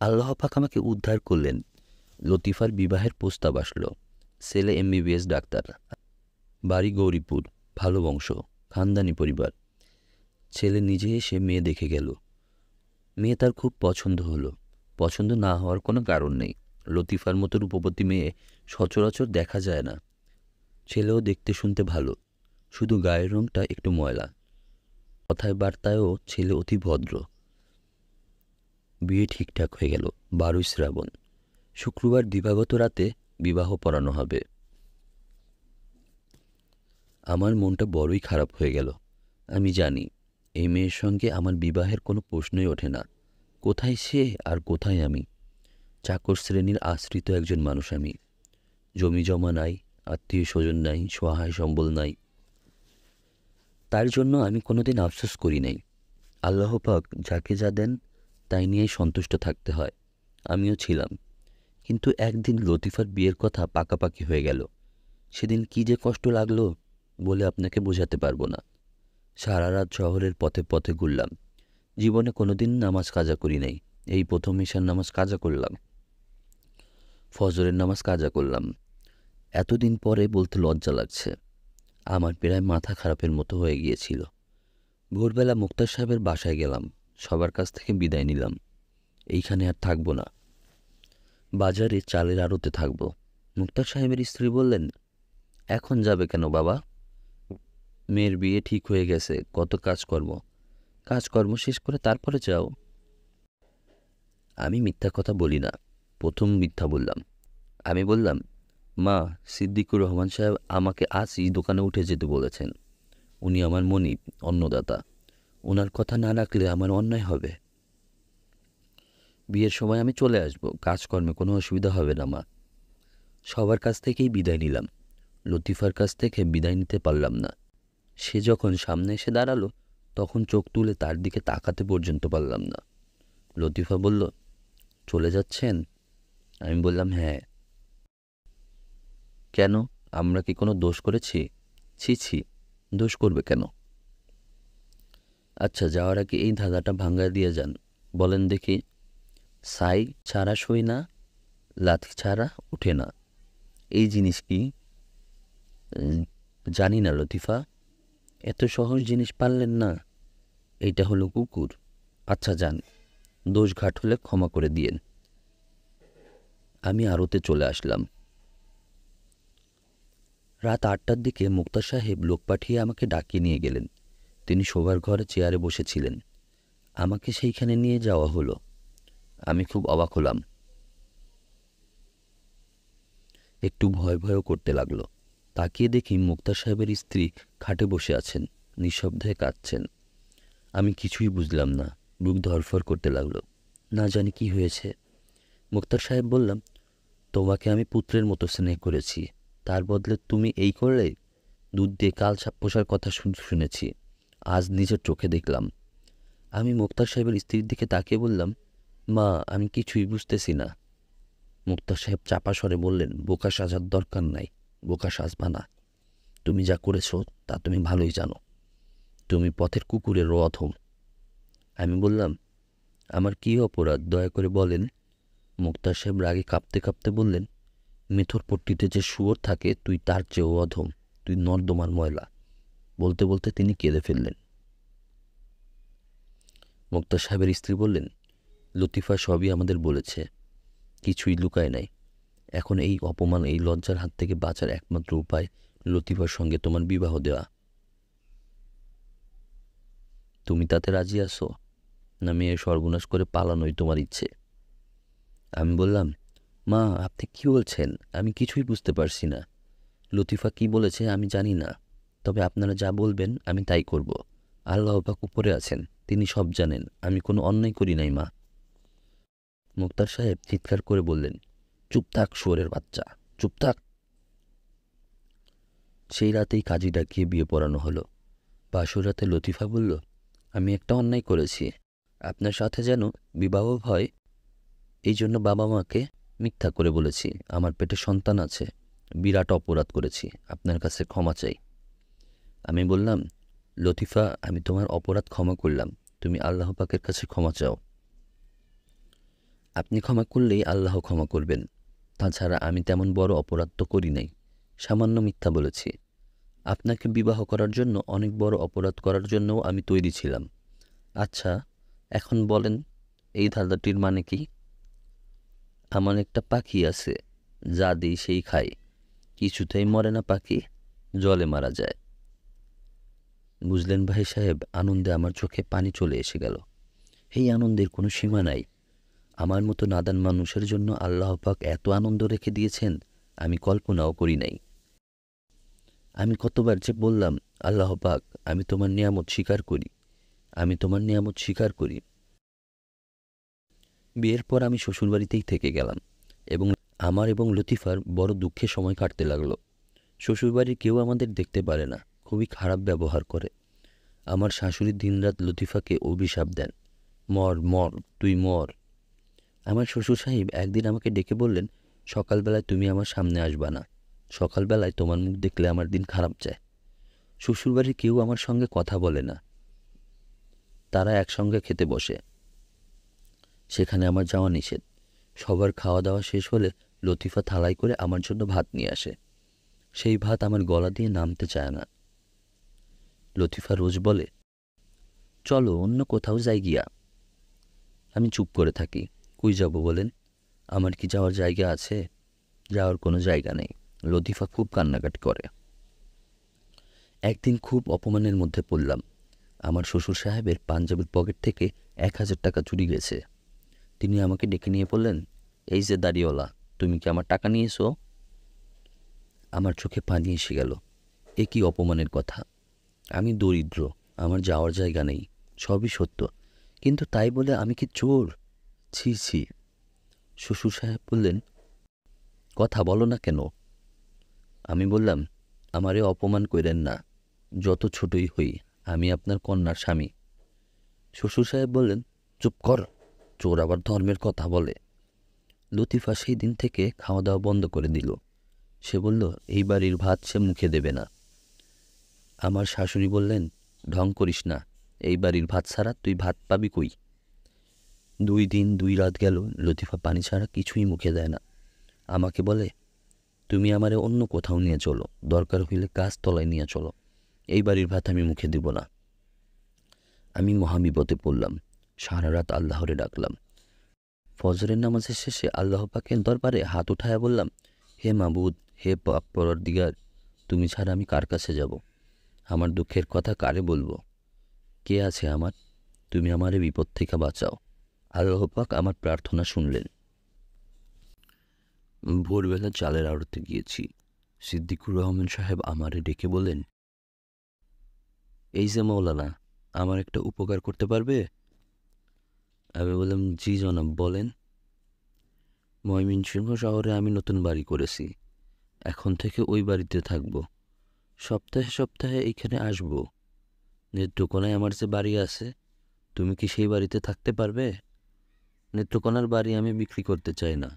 আল্লাহ পাক আমাকে উদ্ধার করলেন লতিফার বিবাহের প্রস্তাব আসলো। ছেলে এমবিবিএস ডাক্তার। বাড়ি গৌরীপুর। ভালো বংশ। খানদানি পরিবার। ছেলে নিজে এসে মেয়ে দেখে গেল। মেয়ে তার খুব পছন্দ হলো। পছন্দ না হওয়ার কোনো কারণ নেই। লতিফার মতো রূপবতী মেয়ে সচরাচর দেখা যায় না। ছেলেও দেখতে শুনতে ভালো। শুধু গায়ের রঙটা একটু ময়লা। কথায় বার্তায়ও ছেলে অতি ভদ্র। বিয়ে ঠিকঠাক হয়ে গেল। বারোই শ্রাবণ। শুক্রবার দিবাগত রাতে বিবাহ পড়ানো হবে। আমার মনটা বড়ই খারাপ হয়ে গেল। আমি জানি, এই মেয়ের সঙ্গে আমার বিবাহের কোনো প্রশ্নই ওঠে না। কোথায় সে আর কোথায় আমি? চাকর শ্রেণির আশ্রিত একজন মানুষ আমি। জমি জমা নাই, আত্মীয় স্বজন নাই, সহায় সম্বল নাই। তার জন্য আমি কোনোদিন আফসোস করি নাই। আল্লাহ পাক যাকে যা দেন, তাই নিয়েই সন্তুষ্ট থাকতে হয়। আমিও ছিলাম। কিন্তু একদিন লতিফার বিয়ের কথা পাকাপাকি হয়ে গেল। সেদিন কি যে কষ্ট লাগল বলে আপনাকে বোঝাতে পারব না। সারা রাত শহরের পথে পথে ঘুরলাম। জীবনে কোনোদিন নামাজ কাজা করি নাই। এই প্রথম ঈশার নামাজ কাজা করলাম। ফজরের নামাজ কাজা করলাম। এতদিন পরে বলতে লজ্জা লাগছে। আমার প্রায় মাথা খারাপের মতো হয়ে গিয়েছিল। ভোরবেলা মুক্তার সাহেবের বাসায় গেলাম। সবার কাছ থেকে বিদায় নিলাম। এইখানে আর থাকব না। বাজারে চালের আড়তে থাকব। মুক্তার সাহেবের স্ত্রী বললেন, এখন যাবে কেন বাবা? মেয়ের বিয়ে ঠিক হয়ে গেছে, কত কাজকর্ম কাজকর্ম শেষ করে তারপরে যাও। আমি মিথ্যা কথা বলি না, প্রথম মিথ্যা বললাম। আমি বললাম, মা, সিদ্দিকুর রহমান সাহেব আমাকে আজই দোকানে উঠে যেতে বলেছেন। উনি আমার মনিব, অন্নদাতা। ওনার কথা না রাখলে আমার অন্যায় হবে। বিয়ের সময় আমি চলে আসব, কাজকর্মে কোনো অসুবিধা হবে না মা। সবার কাছ থেকেই বিদায় নিলাম। লতিফার কাছ থেকে বিদায় নিতে পারলাম না। সে যখন সামনে এসে দাঁড়াল, তখন চোখ তুলে তার দিকে তাকাতে পর্যন্ত পারলাম না। লতিফা বলল, চলে যাচ্ছেন? আমি বললাম হ্যাঁ। কেন? আমরা কি কোনো দোষ করেছি? ছি ছি। দোষ করবে কেন? আচ্ছা যাওয়ার আগে এই ধাঁধাটা ভাঙ্গায় দিয়ে যান। বলেন দেখি সাই ছাড়া সই না, লাথি ছাড়া ওঠে না। এই জিনিস কি? জানি না লতিফা। এত সহজ জিনিস পারলেন না। এইটা হলো কুকুর। আচ্ছা যান, দোষ ঘাট হলে ক্ষমা করে দিয়েন। আমি আরতে চলে আসলাম। রাত আটটার দিকে মুক্তা সাহেব লোক পাঠিয়ে আমাকে ডাকিয়ে নিয়ে গেলেন। তিনি শোবার ঘরে চেয়ারে বসেছিলেন। আমাকে সেইখানে নিয়ে যাওয়া হলো। আমি খুব অবাক হলাম। একটু ভয় ভয়ও করতে লাগল। তাকিয়ে দেখি মুক্তা সাহেবের স্ত্রী খাটে বসে আছেন, নিঃশব্দে কাঁদছেন। আমি কিছুই বুঝলাম না, বুক ধরফর করতে লাগল। না জানি কি হয়েছে। মুক্তার সাহেব বললাম, তোমাকে আমি পুত্রের মতো স্নেহ করেছি। তার বদলে তুমি এই করলে? দুধ দিয়ে কাল পোষার কথা শুন- শুনেছি। আজ নিজের চোখে দেখলাম। আমি মুক্তার সাহেবের স্ত্রীর দিকে তাকিয়ে বললাম মা, আমি কিছুই বুঝতেছি না। মুক্তা সাহেব চাপা স্বরে বললেন, বোকা সাজার দরকার নাই, বোকা সাজবা না। তুমি যা করেছ, তা তুমি ভালোই জানো। তুমি পথের কুকুরের অধম আমি বললাম, আমার কী অপরাধ, দয়া করে বলেন। মুক্তার সাহেব রাগে কাঁপতে কাঁপতে বললেন, মেথর পট্টিতে যে শুয়োর থাকে, তুই তার চেয়েও অধম, তুই নর্দমার ময়লা। বলতে বলতে তিনি কেঁদে ফেললেন। মুক্তার সাহেবের স্ত্রী বললেন লতিফা সবই আমাদের বলেছে, কিছুই লুকায় নাই। এখন এই অপমান, এই লজ্জার হাত থেকে বাঁচার একমাত্র উপায় লতিফার সঙ্গে তোমার বিবাহ দেওয়া। তুমি তাতে রাজি আছো? না মেয়ে সর্বনাশ করে পালানোই তোমার ইচ্ছে? আমি বললাম, মা, আপনি কি বলছেন? আমি কিছুই বুঝতে পারছি না। লতিফা কি বলেছে আমি জানি না। তবে আপনারা যা বলবেন আমি তাই করব। আল্লাহ পাক উপরে আছেন, তিনি সব জানেন। আমি কোনো অন্যায় করি নাই, মা। মুক্তার সাহেব চিৎকার করে বললেন, চুপ থাক, শুয়োরের বাচ্চা, চুপ থাক। সেই রাতেই কাজী ডাকিয়ে বিয়ে পড়ানো হলো। বাসর রাতে লতিফা বলল, আমি একটা অন্যায় করেছি। আপনার সাথে যেন বিবাহ হয়, এই জন্য বাবা মাকে মিথ্যা করে বলেছি। আমার পেটে সন্তান আছে, বিরাট অপরাধ করেছি, আপনার কাছে ক্ষমা চাই। আমি বললাম, লতিফা, আমি তোমার অপরাধ ক্ষমা করলাম। তুমি আল্লাহ পাকের কাছে ক্ষমা চাও। আপনি ক্ষমা করলেই আল্লাহ ক্ষমা করবেন। তাছাড়া আমি তেমন বড় অপরাধ তো করি নাই। সামান্য মিথ্যা বলেছি। আপনাকে বিবাহ করার জন্য অনেক বড় অপরাধ করার জন্যও আমি তৈরি ছিলাম। আচ্ছা এখন বলেন, এই ধাঁধাটির মানে কি? আমার একটা পাখি আছে, যা দিই সেই খাই কিছুতেই মরে না পাখি, জলে মারা যায়। বুঝলেন ভাই সাহেব, আনন্দে আমার চোখে পানি চলে এসে গেল। এই আনন্দের কোনো সীমা নাই। আমার মতো নাদান মানুষের জন্য আল্লাহ পাক এত আনন্দ রেখে দিয়েছেন, আমি কল্পনাও করি নাই। আমি কতবার যে বললাম, আল্লাহ পাক, আমি তোমার নিয়ামত স্বীকার করি, আমি তোমার নিয়ামত স্বীকার করি। বিয়ের পর আমি শ্বশুরবাড়িতেই থেকে গেলাম এবং আমার এবং লতিফার বড় দুঃখে সময় কাটতে লাগল। শ্বশুরবাড়ির কেউ আমাদের দেখতে পারে না, খুবই খারাপ ব্যবহার করে। আমার শাশুড়ি দিনরাত লতিফাকে অভিশাপ দেন, মর মর, তুই মর। আমার শ্বশুর সাহেব একদিন আমাকে ডেকে বললেন, সকালবেলায় তুমি আমার সামনে আসবা না। সকালবেলায় তোমার মুখ দেখলে আমার দিন খারাপ যায়। শ্বশুরবাড়ির কেউ আমার সঙ্গে কথা বলে না। তারা একসঙ্গে খেতে বসে। সেখানে আমার যাওয়া নিষেধ। সবার খাওয়া দাওয়া শেষ হলে লতিফা থালাই করে আমার জন্য ভাত নিয়ে আসে। সেই ভাত আমার গলা দিয়ে নামতে চায় না। লতিফা রোজ বলে, চলো অন্য কোথাও যাই গিয়া। আমি চুপ করে থাকি। কই যাব বলেন? আমার কি যাওয়ার জায়গা আছে? যাওয়ার কোনো জায়গা নেই। লতিফা খুব কান্নাকাটি করে। একদিন খুব অপমানের মধ্যে পড়লাম। আমার শ্বশুর সাহেবের পাঞ্জাবের পকেট থেকে এক হাজার টাকা চুরি গেছে। তিনি আমাকে ডেকে নিয়ে বললেন, এই যে দাড়িওয়ালা, তুমি কি আমার টাকা নিয়েছো আমার চোখে পানি এসে গেল। এ কি অপমানের কথা? আমি দরিদ্র, আমার যাওয়ার জায়গা নেই, সবই সত্য। কিন্তু তাই বলে আমি কি চোর? ছি ছি। শ্বশুর সাহেব বললেন, কথা বলো না কেন? আমি বললাম, আমারে অপমান করেন না, যত ছোটই হই, আমি আপনার কন্যার স্বামী। শ্বশুর সাহেব বললেন, চুপ কর, চোর আবার ধর্মের কথা বলে। লতিফা সেই দিন থেকে খাওয়া দাওয়া বন্ধ করে দিল। সে বলল, এই বাড়ির ভাত সে মুখে দেবে না। আমার শাশুড়ি বললেন, ঢং করিস না, এই বাড়ির ভাত ছাড়া তুই ভাত পাবি কই? দুই দিন, দুই রাত গেল, লতিফা পানি ছাড়া কিছুই মুখে দেয় না। আমাকে বলে, তুমি আমারে অন্য কোথাও নিয়ে চলো, দরকার হইলে কাজ তলায় নিয়ে চলো। এই বাড়ির ভাত আমি মুখে দিব না। আমি মহাবিপদে পড়লাম, সারা রাত আল্লাহরে ডাকলাম। ফজরের নামাজের শেষে আল্লাহ পাকের দরবারে হাত উঠায়া বললাম, হে মাবুদ, হে পরর দিগার তুমি ছাড়া আমি কার কাছে যাব? আমার দুঃখের কথা কারে বলব? কে আছে আমার? তুমি আমারে বিপদ থেকে বাঁচাও। আল্লাহ পাক আমার প্রার্থনা শুনলেন। ভোরবেলা চালের আড়তে গিয়েছি। সিদ্দিকুর রহমান সাহেব আমারে ডেকে বলেন এই যে মৌলানা, আমার একটা উপকার করতে পারবে? আমি বললাম, জি জনাব, বলেন। ময়মনসিংহ শহরে আমি নতুন বাড়ি করেছি। এখন থেকে ওই বাড়িতে থাকব। সপ্তাহে সপ্তাহে এইখানে আসব। নেত্রকোনায় আমার যে বাড়ি আছে, তুমি কি সেই বাড়িতে থাকতে পারবে? নেত্রকোনার বাড়ি আমি বিক্রি করতে চাই না।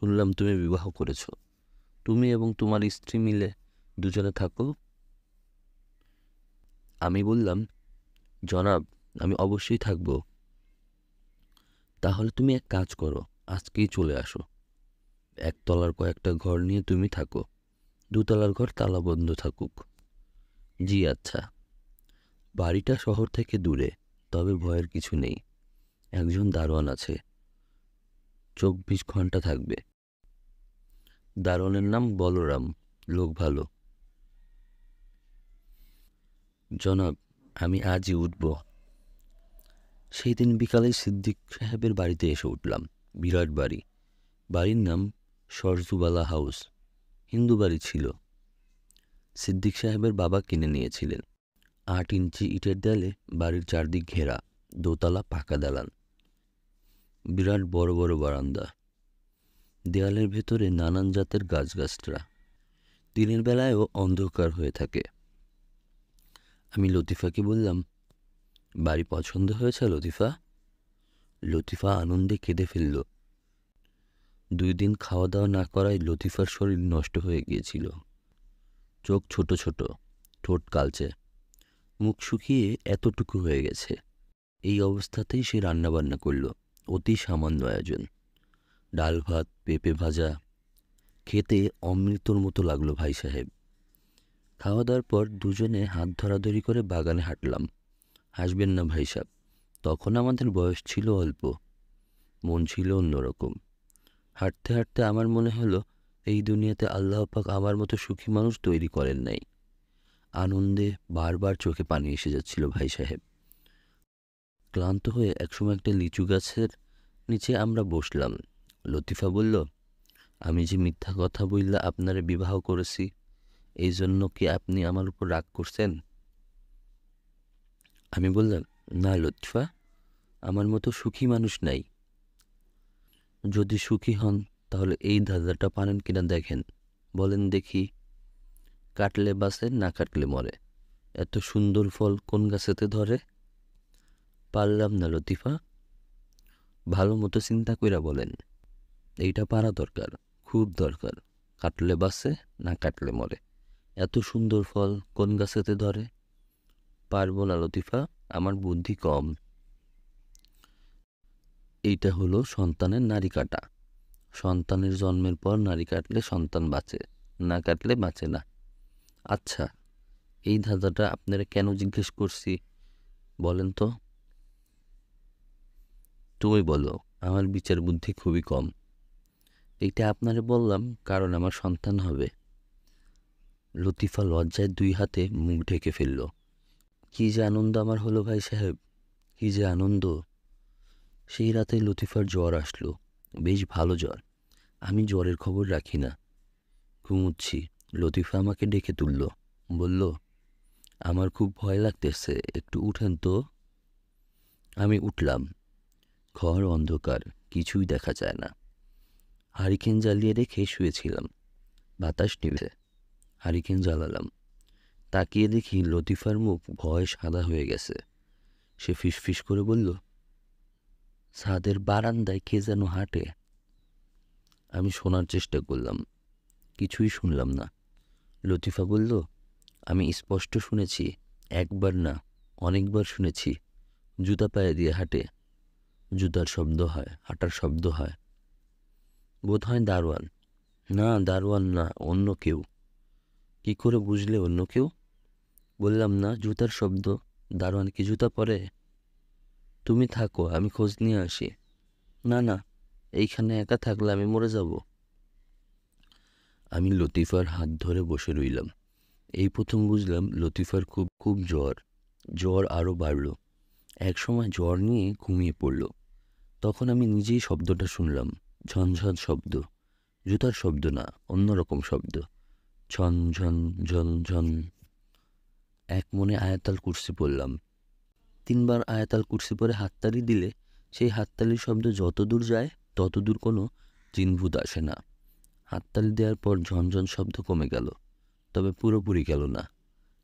শুনলাম তুমি বিবাহ করেছ। তুমি এবং তোমার স্ত্রী মিলে দুজনে থাকো। আমি বললাম, জনাব, আমি অবশ্যই থাকব। তাহলে তুমি এক কাজ করো, আজকেই চলে আসো। একতলার কয়েকটা ঘর নিয়ে তুমি থাকো। দুতলার ঘর তালা বন্ধ থাকুক। জি আচ্ছা। বাড়িটা শহর থেকে দূরে, তবে ভয়ের কিছু নেই। একজন দারোয়ান আছে। চব্বিশ ঘণ্টা থাকবে। দারোয়ানের নাম বলরাম, লোক ভালো। জনাব, আমি আজই উঠব। সেই দিন বিকালে সিদ্দিক সাহেবের বাড়িতে এসে উঠলাম, বিরাট বাড়ি। বাড়ির নাম সরজুবালা হাউস, হিন্দু বাড়ি ছিল। সিদ্দিক সাহেবের বাবা কিনে নিয়েছিলেন। আট ইঞ্চি ইটের দেয়ালে বাড়ির চারদিক ঘেরা, দোতলা পাকা দালান। বিরাট বড় বড় বারান্দা। দেয়ালের ভেতরে নানান জাতের গাছগাছরা দিনের বেলায়ও অন্ধকার হয়ে থাকে। আমি লতিফাকে বললাম, বাড়ি পছন্দ হয়েছে লতিফা? লতিফা আনন্দে কেঁদে ফেলল। দুই দিন খাওয়া দাওয়া না করায় লতিফার শরীর নষ্ট হয়ে গিয়েছিল। চোখ ছোট ছোট, ঠোঁট কালচে। মুখ শুকিয়ে এতটুকু হয়ে গেছে। এই অবস্থাতেই সে রান্নাবান্না করল। অতি সামান্য আয়োজন। ডাল ভাত, পেঁপে ভাজা, খেতে অমৃতর মতো লাগল ভাই সাহেব। খাওয়া দাওয়ার পর দুজনে হাত ধরাধরি করে বাগানে হাঁটলাম। হাসবেন না ভাই সাহেব, তখন আমাদের বয়স ছিল অল্প। মন ছিল অন্যরকম। হাঁটতে হাঁটতে আমার মনে হলো, এই দুনিয়াতে আল্লাহ পাক আমার মতো সুখী মানুষ তৈরি করেন নাই। আনন্দে বারবার চোখে পানি এসে যাচ্ছিল ভাই সাহেব। ক্লান্ত হয়ে একসময় একটা লিচু গাছের নিচে আমরা বসলাম। লতিফা বলল, আমি যে মিথ্যা কথা বললে আপনারে বিবাহ করেছি, এই জন্য কি আপনি আমার উপর রাগ করছেন? আমি বললাম, না লতিফা, আমার মতো সুখী মানুষ নাই। যদি সুখী হন, তাহলে এই ধাঁধাটা পারেন কিনা দেখেন। বলেন দেখি, কাটলে বাসে না কাটলে মরে। এত সুন্দর ফল কোন গাছেতে ধরে? পারলাম না, লতিফা। ভালো মতো চিন্তা কইরা বলেন। এইটা পারা দরকার, খুব দরকার। কাটলে বাসে না কাটলে মরে। এত সুন্দর ফল কোন গাছেতে ধরে? পারব না, লতিফা, আমার বুদ্ধি কম। এইটা হলো সন্তানের নারী কাটা। সন্তানের জন্মের পর নারী কাটলে সন্তান বাঁচে, না কাটলে বাঁচে না। আচ্ছা এই ধাঁধাটা আপনারা কেন জিজ্ঞেস করছি? বলেন তো। তুমি বলো, আমার বিচার বুদ্ধি খুবই কম। এইটা আপনারে বললাম, কারণ আমার সন্তান হবে। লতিফা লজ্জায় দুই হাতে মুখ ঢেকে ফেলল। কী যে আনন্দ আমার হলো ভাই সাহেব, কী যে আনন্দ। সেই রাতে লতিফার জ্বর আসলো, বেশ ভালো জ্বর। আমি জ্বরের খবর রাখি না। ঘুমুচ্ছি, লতিফা আমাকে ডেকে তুলল, বলল, আমার খুব ভয় লাগতেছে, একটু উঠেন তো। আমি উঠলাম ঘর অন্ধকার, কিছুই দেখা যায় না। হারিকেন জ্বালিয়ে রেখে শুয়েছিলাম। বাতাস নিভে হারিকেন জ্বালালাম। তাকিয়ে দেখি লতিফার মুখ ভয় সাদা হয়ে গেছে। সে ফিসফিস করে বলল, ছাদের বারান্দায় কে যেন হাঁটে? আমি শোনার চেষ্টা করলাম। কিছুই শুনলাম না। লতিফা বলল, আমি স্পষ্ট শুনেছি, একবার না, অনেকবার শুনেছি। জুতা পায়ে দিয়ে হাঁটে। জুতার শব্দ হয়, হাঁটার শব্দ হয়। বোধ হয় দারোয়ান। না দারোয়ান না, অন্য কেউ। কি করে বুঝলে অন্য কেউ? বললাম, না, জুতার শব্দ। দারোয়ান, কি জুতা পরে? তুমি থাকো, আমি খোঁজ নিয়ে আসি। না না, এইখানে একা থাকলে আমি মরে যাব। আমি লতিফার হাত ধরে বসে রইলাম। এই প্রথম বুঝলাম, লতিফার খুব খুব জ্বর। জ্বর আরও বাড়ল। একসময় জ্বর নিয়ে ঘুমিয়ে পড়ল। তখন আমি নিজেই শব্দটা শুনলাম। ঝনঝন শব্দ। জুতার শব্দ না, অন্যরকম শব্দ। ঝন ঝন ঝন ঝন। এক মনে আয়াতাল কুর্সি পড়লাম। তিনবার আয়াতাল কুর্সি পরে হাততালি দিলে সেই হাততালির শব্দ যত দূর যায় তত দূর কোনো চিনভূত আসে না। হাততালি দেওয়ার পর ঝনঝন শব্দ কমে গেল, তবে পুরোপুরি গেল না।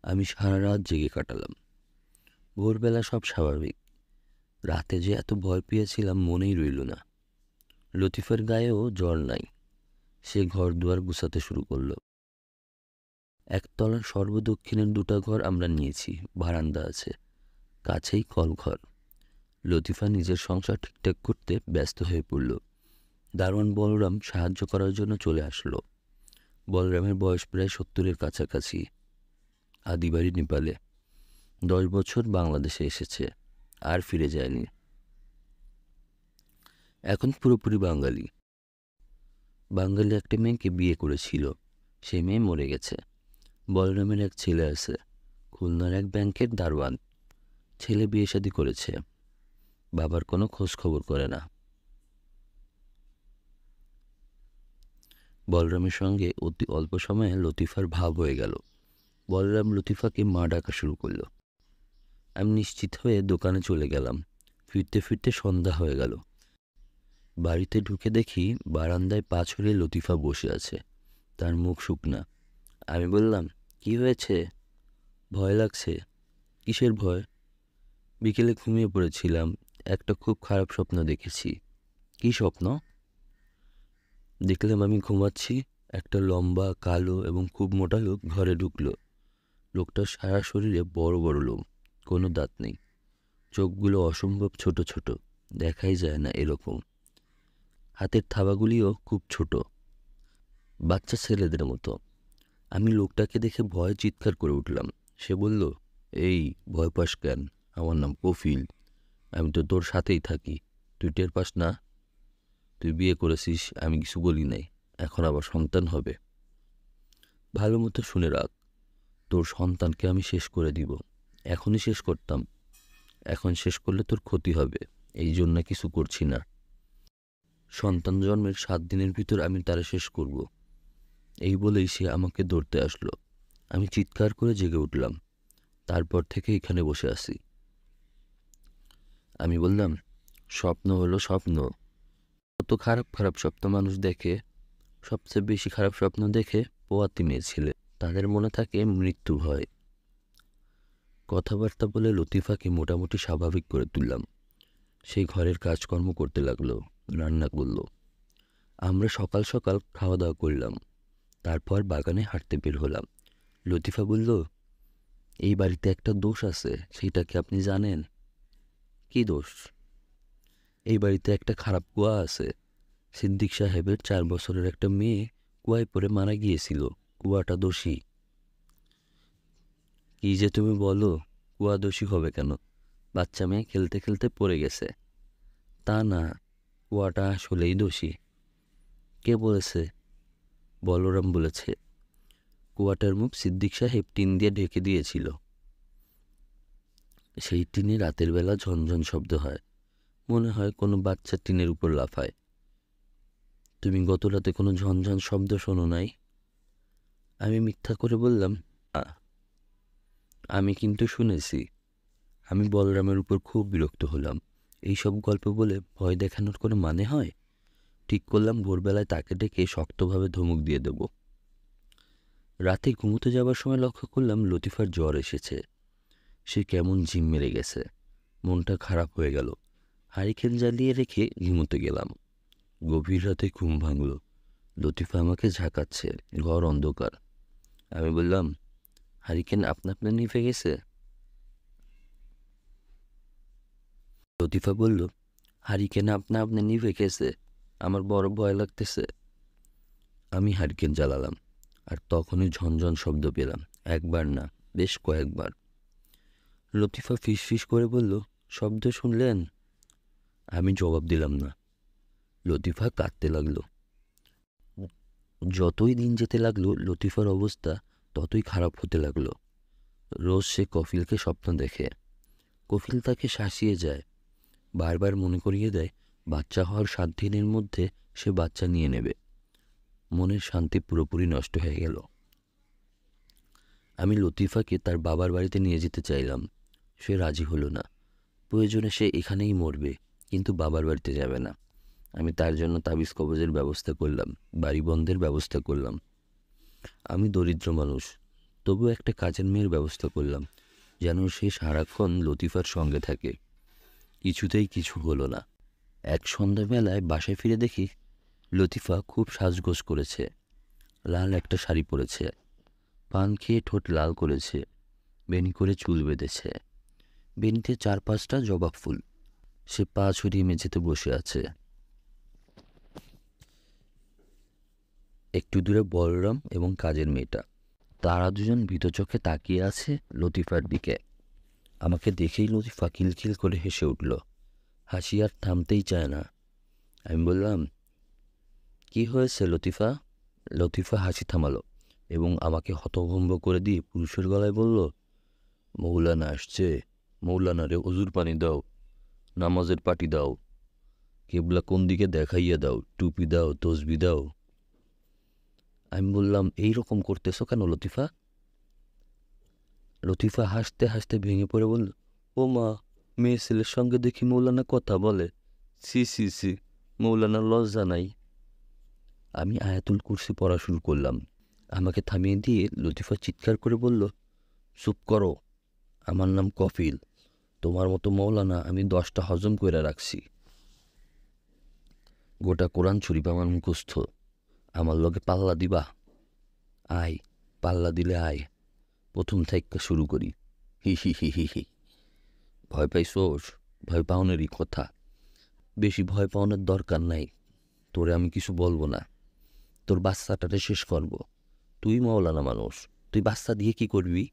আমি সারা রাত জেগে কাটালাম। ভোরবেলা সব স্বাভাবিক। রাতে যে এত ভয় পেয়েছিলাম মনেই রইল না। লতিফের গায়েও জ্বর নাই। সে ঘর দুয়ার গুছাতে শুরু করল। একতলার সর্বদক্ষিণের দুটা ঘর আমরা নিয়েছি, বারান্দা আছে। কাছেই কলঘর। লতিফা নিজের সংসার ঠিকঠাক করতে ব্যস্ত হয়ে পড়ল। দারোয়ান বলরাম সাহায্য করার জন্য চলে আসলো। বলরামের বয়স প্রায় সত্তরের কাছাকাছি। আদিবাড়ি নেপালে। দশ বছর বাংলাদেশে এসেছে। আর ফিরে যায়নি। এখন পুরোপুরি বাঙালি। বাঙালি একটা মেয়েকে বিয়ে করেছিল। সে মেয়ে মরে গেছে। বলরামের এক ছেলে আছে, খুলনার এক ব্যাংকের দারোয়ান। ছেলে বিয়ে শাদি করেছে। বাবার কোনো খোঁজ খবর করে না। বলরামের সঙ্গে অতি অল্প সময়ে লতিফার ভাব হয়ে গেল। বলরাম লতিফাকে মা ডাকা শুরু করল। আমি নিশ্চিত হয়ে দোকানে চলে গেলাম। ফিরতে ফিরতে সন্ধ্যা হয়ে গেল। বাড়িতে ঢুকে দেখি বারান্দায় পা ছড়িয়ে লতিফা বসে আছে। তার মুখ শুকনা। আমি বললাম, কি হয়েছে? ভয় লাগছে। কিসের ভয়? বিকেলে ঘুমিয়ে পড়েছিলাম। একটা খুব খারাপ স্বপ্ন দেখেছি। কি স্বপ্ন? দেখলাম আমি ঘুমাচ্ছি। একটা লম্বা, কালো এবং খুব মোটা লোক ঘরে ঢুকলো। লোকটার সারা শরীরে বড় বড় লোম কোনো দাঁত নেই। চোখগুলো অসম্ভব ছোট ছোট, দেখাই যায় না এরকম। হাতের থাবাগুলিও খুব ছোট। বাচ্চা ছেলেদের মতো। আমি লোকটাকে দেখে ভয় চিৎকার করে উঠলাম। সে বলল, এই, ভয় পাস কেন? আমার নাম কফিল। আমি তো তোর সাথেই থাকি। তুই টের পাস না? তুই বিয়ে করেছিস, আমি কিছু বলি নাই। এখন আবার সন্তান হবে। ভালো মতো শুনে রাখ। তোর সন্তানকে আমি শেষ করে দিব। এখনই শেষ করতাম। এখন শেষ করলে তোর ক্ষতি হবে, এই জন্য কিছু করছি না। সন্তান জন্মের সাত দিনের ভিতর আমি তারা শেষ করব। এই বলেই সে আমাকে ধরতে আসলো। আমি চিৎকার করে জেগে উঠলাম। তারপর থেকে এখানে বসে আছি। আমি বললাম, স্বপ্ন হলো স্বপ্ন। কত খারাপ খারাপ স্বপ্ন মানুষ দেখে, সবচেয়ে বেশি খারাপ স্বপ্ন দেখে পোয়াতি মেয়ে ছেলে। তাদের মনে থাকে মৃত্যু ভয়। কথাবার্তা বলে লতিফাকে মোটামুটি স্বাভাবিক করে তুললাম। সেই ঘরের কাজকর্ম করতে লাগল, রান্না করল। আমরা সকাল সকাল খাওয়া দাওয়া করলাম। তারপর বাগানে হাঁটতে বের হলাম। লতিফা বলল, এই বাড়িতে একটা দোষ আছে সেইটা কি আপনি জানেন? কি দোষ? এই বাড়িতে একটা খারাপ কুয়া আছে। সিদ্দিক সাহেবের চার বছরের একটা মেয়ে কুয়ায় পড়ে মারা গিয়েছিল। কুয়াটা দোষী। কি যে তুমি বলো কুয়া দোষী হবে কেন? বাচ্চা মেয়ে খেলতে খেলতে পড়ে গেছে। তা না কুয়াটা আসলেই দোষী। কে বলেছে? বলরাম বলেছে। কুয়াটার মুখ সিদ্দিক সাহেব টিন দিয়ে ঢেকে দিয়েছিল। সেই টিনে রাতের বেলা ঝনঝন শব্দ হয়। মনে হয় কোনো বাচ্চা টিনের উপর লাফায়। তুমি গত রাতে কোনো ঝনঝন শব্দ শোনো নাই? আমি মিথ্যা করে বললাম "না, আমি কিন্তু শুনেছি। আমি বলরামের উপর খুব বিরক্ত হলাম। এইসব গল্প বলে ভয় দেখানোর কোনো মানে হয়? ঠিক করলাম, ভোরবেলায় তাকে ডেকে শক্তভাবে ধমক দিয়ে দেব। রাতে ঘুমোতে যাবার সময় লক্ষ্য করলাম লতিফার জ্বর এসেছে। সে কেমন ঝিম মেরে গেছে। মনটা খারাপ হয়ে গেল। হারিকেন জ্বালিয়ে রেখে ঘুমোতে গেলাম। গভীর রাতে ঘুম ভাঙল। লতিফা আমাকে ঝাঁকাচ্ছে, ঘর অন্ধকার। আমি বললাম হারিকেন আপনা আপনা নিভে গেছে। লতিফা বলল, হারিকেন আপনা আপনি নিভে গেছে। আমার বড় ভয় লাগতেছে। আমি হারিকেন জ্বালালাম আর তখনই ঝনঝন শব্দ পেলাম, একবার না, বেশ কয়েকবার। লতিফা ফিস করে বলল, শব্দ শুনলেন? আমি জবাব দিলাম না। লতিফা কাঁদতে লাগল। যতই দিন যেতে লাগল, লতিফার অবস্থা ততই খারাপ হতে লাগল। রোজ সে কফিলকে স্বপ্ন দেখে। কফিল তাকে শাসিয়ে যায়। বারবার মনে করিয়ে দেয়, বাচ্চা হওয়ার সাত দিনের মধ্যে সে বাচ্চা নিয়ে নেবে। মনের শান্তি পুরোপুরি নষ্ট হয়ে গেল। আমি লতিফাকে তার বাবার বাড়িতে নিয়ে যেতে চাইলাম। সে রাজি হলো না। প্রয়োজনে সে এখানেই মরবে, কিন্তু বাবার বাড়িতে যাবে না। আমি তার জন্য তাবিজ কবজের ব্যবস্থা করলাম, বাড়ি বন্ধের ব্যবস্থা করলাম। আমি দরিদ্র মানুষ। তবু একটা কাজের মেয়ের ব্যবস্থা করলাম, যেন সে সারাক্ষণ লতিফার সঙ্গে থাকে। কিছুতেই কিছু হলো না। এক সন্ধ্যাবেলায় বাসায় ফিরে দেখি লতিফা খুব সাজগোজ করেছে। লাল একটা শাড়ি পরেছে। পান খেয়ে ঠোঁট লাল করেছে। বেনি করে চুল বেঁধেছে। বেনিতে চার পাঁচটা জবা ফুল। সে পা ছড়িয়ে মেঝেতে বসে আছে। একটু দূরে বলরাম এবং কাজের মেয়েটা। তারা দুজন ভীত চোখে তাকিয়ে আছে লতিফার দিকে। আমাকে দেখেই লতিফা খিলখিল করে হেসে উঠল। হাসি আর থামতেই চায় না। আমি বললাম, কি হয়েছে লতিফা? লতিফা হাসি থামালো এবং আমাকে হতভম্ব করে দিয়ে পুরুষের গলায় বলল, মৌলানা আসছে। মৌলানা রে অজুর পানি দাও, নামাজের পাটি দাও। কেবলা কোন দিকে দেখাইয়া দাও, টুপি দাও, তসবি দাও। আমি বললাম, এই রকম করতেছো কেন লতিফা? লতিফা হাসতে হাসতে ভেঙে পড়ে বলল, ও মা, মেয়ে ছেলের সঙ্গে দেখি মৌলানা কথা বলে। সি সি সি মৌলানা লজ্জা নাই। আমি আয়াতুল কুরসি পড়া শুরু করলাম। আমাকে থামিয়ে দিয়ে লতিফা চিৎকার করে বলল, চুপ করো, আমার নাম কফিল। তোমার মতো মৌলানা আমি দশটা হজম করে রাখছি। গোটা কোরআন শরীফ আমার মুখস্থ। আমার লগে পাল্লা দিবা? আয়, পাল্লা দিলে আয়। প্রথম থেকে শুরু করি। হি হি হি হি হি। ভয় পাইছোস ভয় পাওনেরই কথা। বেশি ভয় পাওনের দরকার নাই। তোরে আমি কিছু বলব না। তোর বাচ্চাটারে শেষ করব। তুই মাওলানা মানুষ। তুই বাচ্চা দিয়ে কি করবি?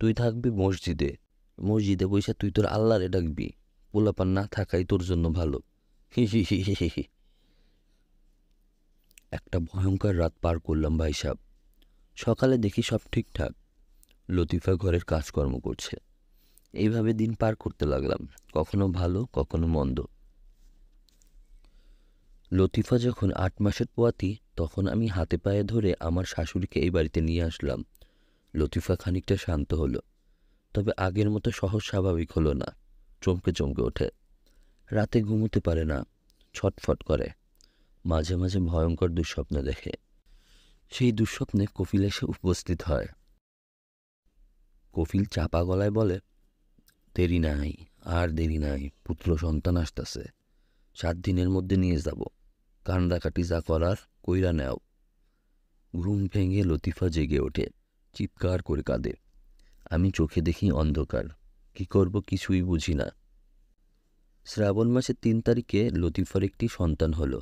তুই থাকবি মসজিদে। মসজিদে বসে তুই তোর আল্লাহরে ডাকবি। পোলাপান না থাকাই তোর জন্য ভালো। হি হি হি হি হি হি। একটা ভয়ঙ্কর রাত পার করলাম ভাই সাহেব সকালে দেখি সব ঠিকঠাক। লতিফা ঘরের কাজকর্ম করছে। এইভাবে দিন পার করতে লাগলাম, কখনো ভালো, কখনো মন্দ। লতিফা যখন আট মাসের পোয়াতি, তখন আমি হাতে পায়ে ধরে আমার শাশুড়িকে এই বাড়িতে নিয়ে আসলাম। লতিফা খানিকটা শান্ত হলো। তবে আগের মতো সহজ স্বাভাবিক হলো না। চমকে চমকে ওঠে। রাতে ঘুমোতে পারে না। ছটফট করে। মাঝে মাঝে ভয়ঙ্কর দুঃস্বপ্ন দেখে। সেই দুঃস্বপ্নে কফিল এসে উপস্থিত হয়। কফিল চাপা গলায় বলে, দেরি নাই, আর দেরি নাই, পুত্র সন্তান আসতেছে। সাত দিনের মধ্যে নিয়ে যাব। কান্দাকাটি যা করার, কইরা নেও। ঘুম ভেঙে লতিফা জেগে ওঠে, চিৎকার করে কাঁদে। আমি চোখে দেখি অন্ধকার, কি করব কিছুই বুঝি না। শ্রাবণ মাসের তিন তারিখে লতিফার একটি সন্তান হলো।